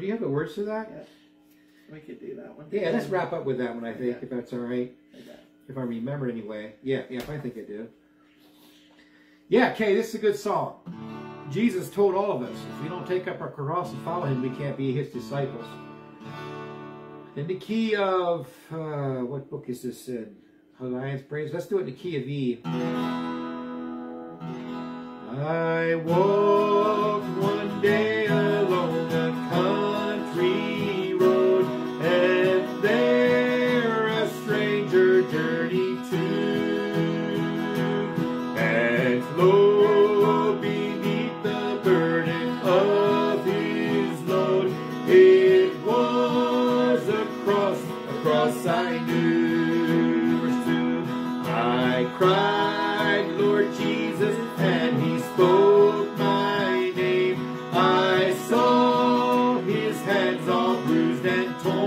Do you have the words to that? Yeah. We could do that one. Yeah, let's wrap up with that one, I think, Okay. if that's all right. Okay. If I remember anyway. Yeah, yeah, I think I do. Yeah, Kay, this is a good song. Jesus told all of us, if we don't take up our cross and follow him, we can't be his disciples. In the key of, uh, what book is this in? Alliance Praise. Let's do it in the key of E. I walked one day cried, Lord Jesus, and he spoke my name. I saw his hands all bruised and torn.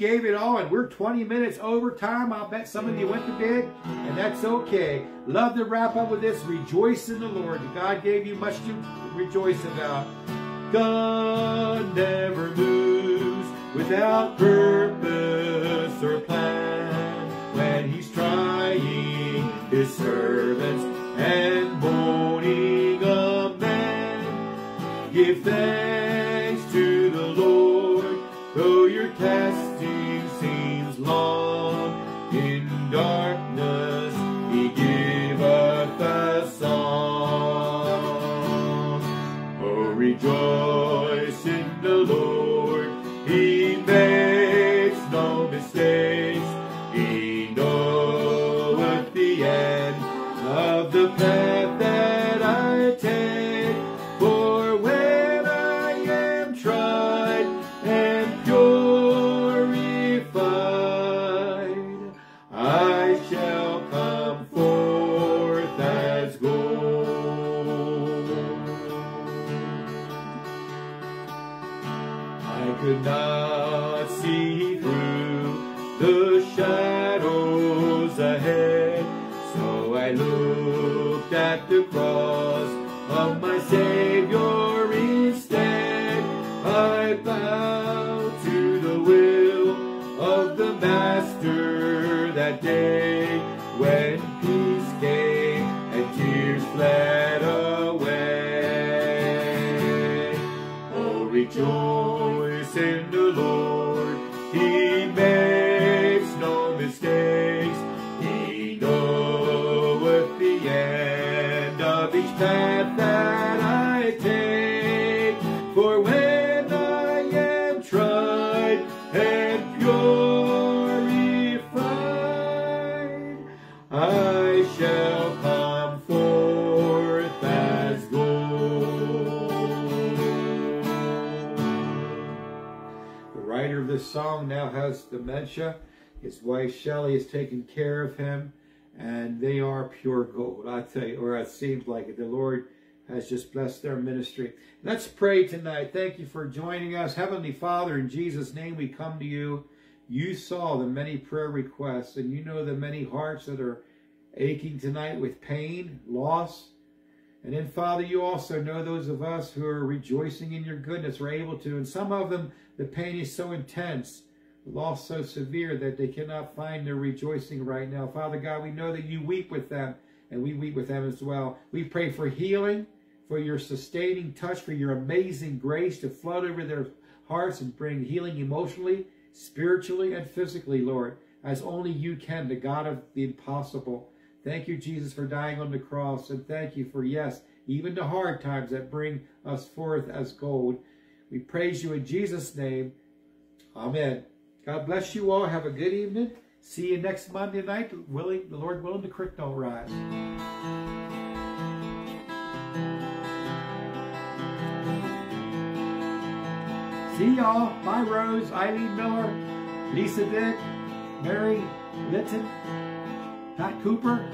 Gave it all, and we're 20 minutes over time. I'll bet some of you went to bed, and that's okay. Love to wrap up with this. Rejoice in the Lord. God gave you much to rejoice about. God never moves without purpose or plan. When he's trying his servants and molding a man, give thanks to the Lord, though your seems In darkness, He giveth a song. Oh, rejoice dementia. His wife Shelley is taking care of him, and they are pure gold. I tell you, or it seems like it. The Lord has just blessed their ministry. Let's pray tonight. Thank you for joining us. Heavenly Father, in Jesus' name we come to you. You saw the many prayer requests, and you know the many hearts that are aching tonight with pain, loss, and then, Father, you also know those of us who are rejoicing in your goodness We're able to. And some of them, the pain is so intense, loss so severe that they cannot find their rejoicing right now. Father God, we know that you weep with them, and we weep with them as well. We pray for healing, for your sustaining touch, for your amazing grace to flood over their hearts and bring healing emotionally, spiritually, and physically, Lord, as only you can, the God of the impossible. Thank you, Jesus, for dying on the cross. And thank you for, yes, even the hard times that bring us forth as gold. We praise you in Jesus' name. Amen. God bless you all. Have a good evening. See you next Monday night. Willing, the Lord willing, the creek don't rise. See y'all. Bye, Rose, Eileen Miller, Lisa Dick, Mary Litton, Pat Cooper,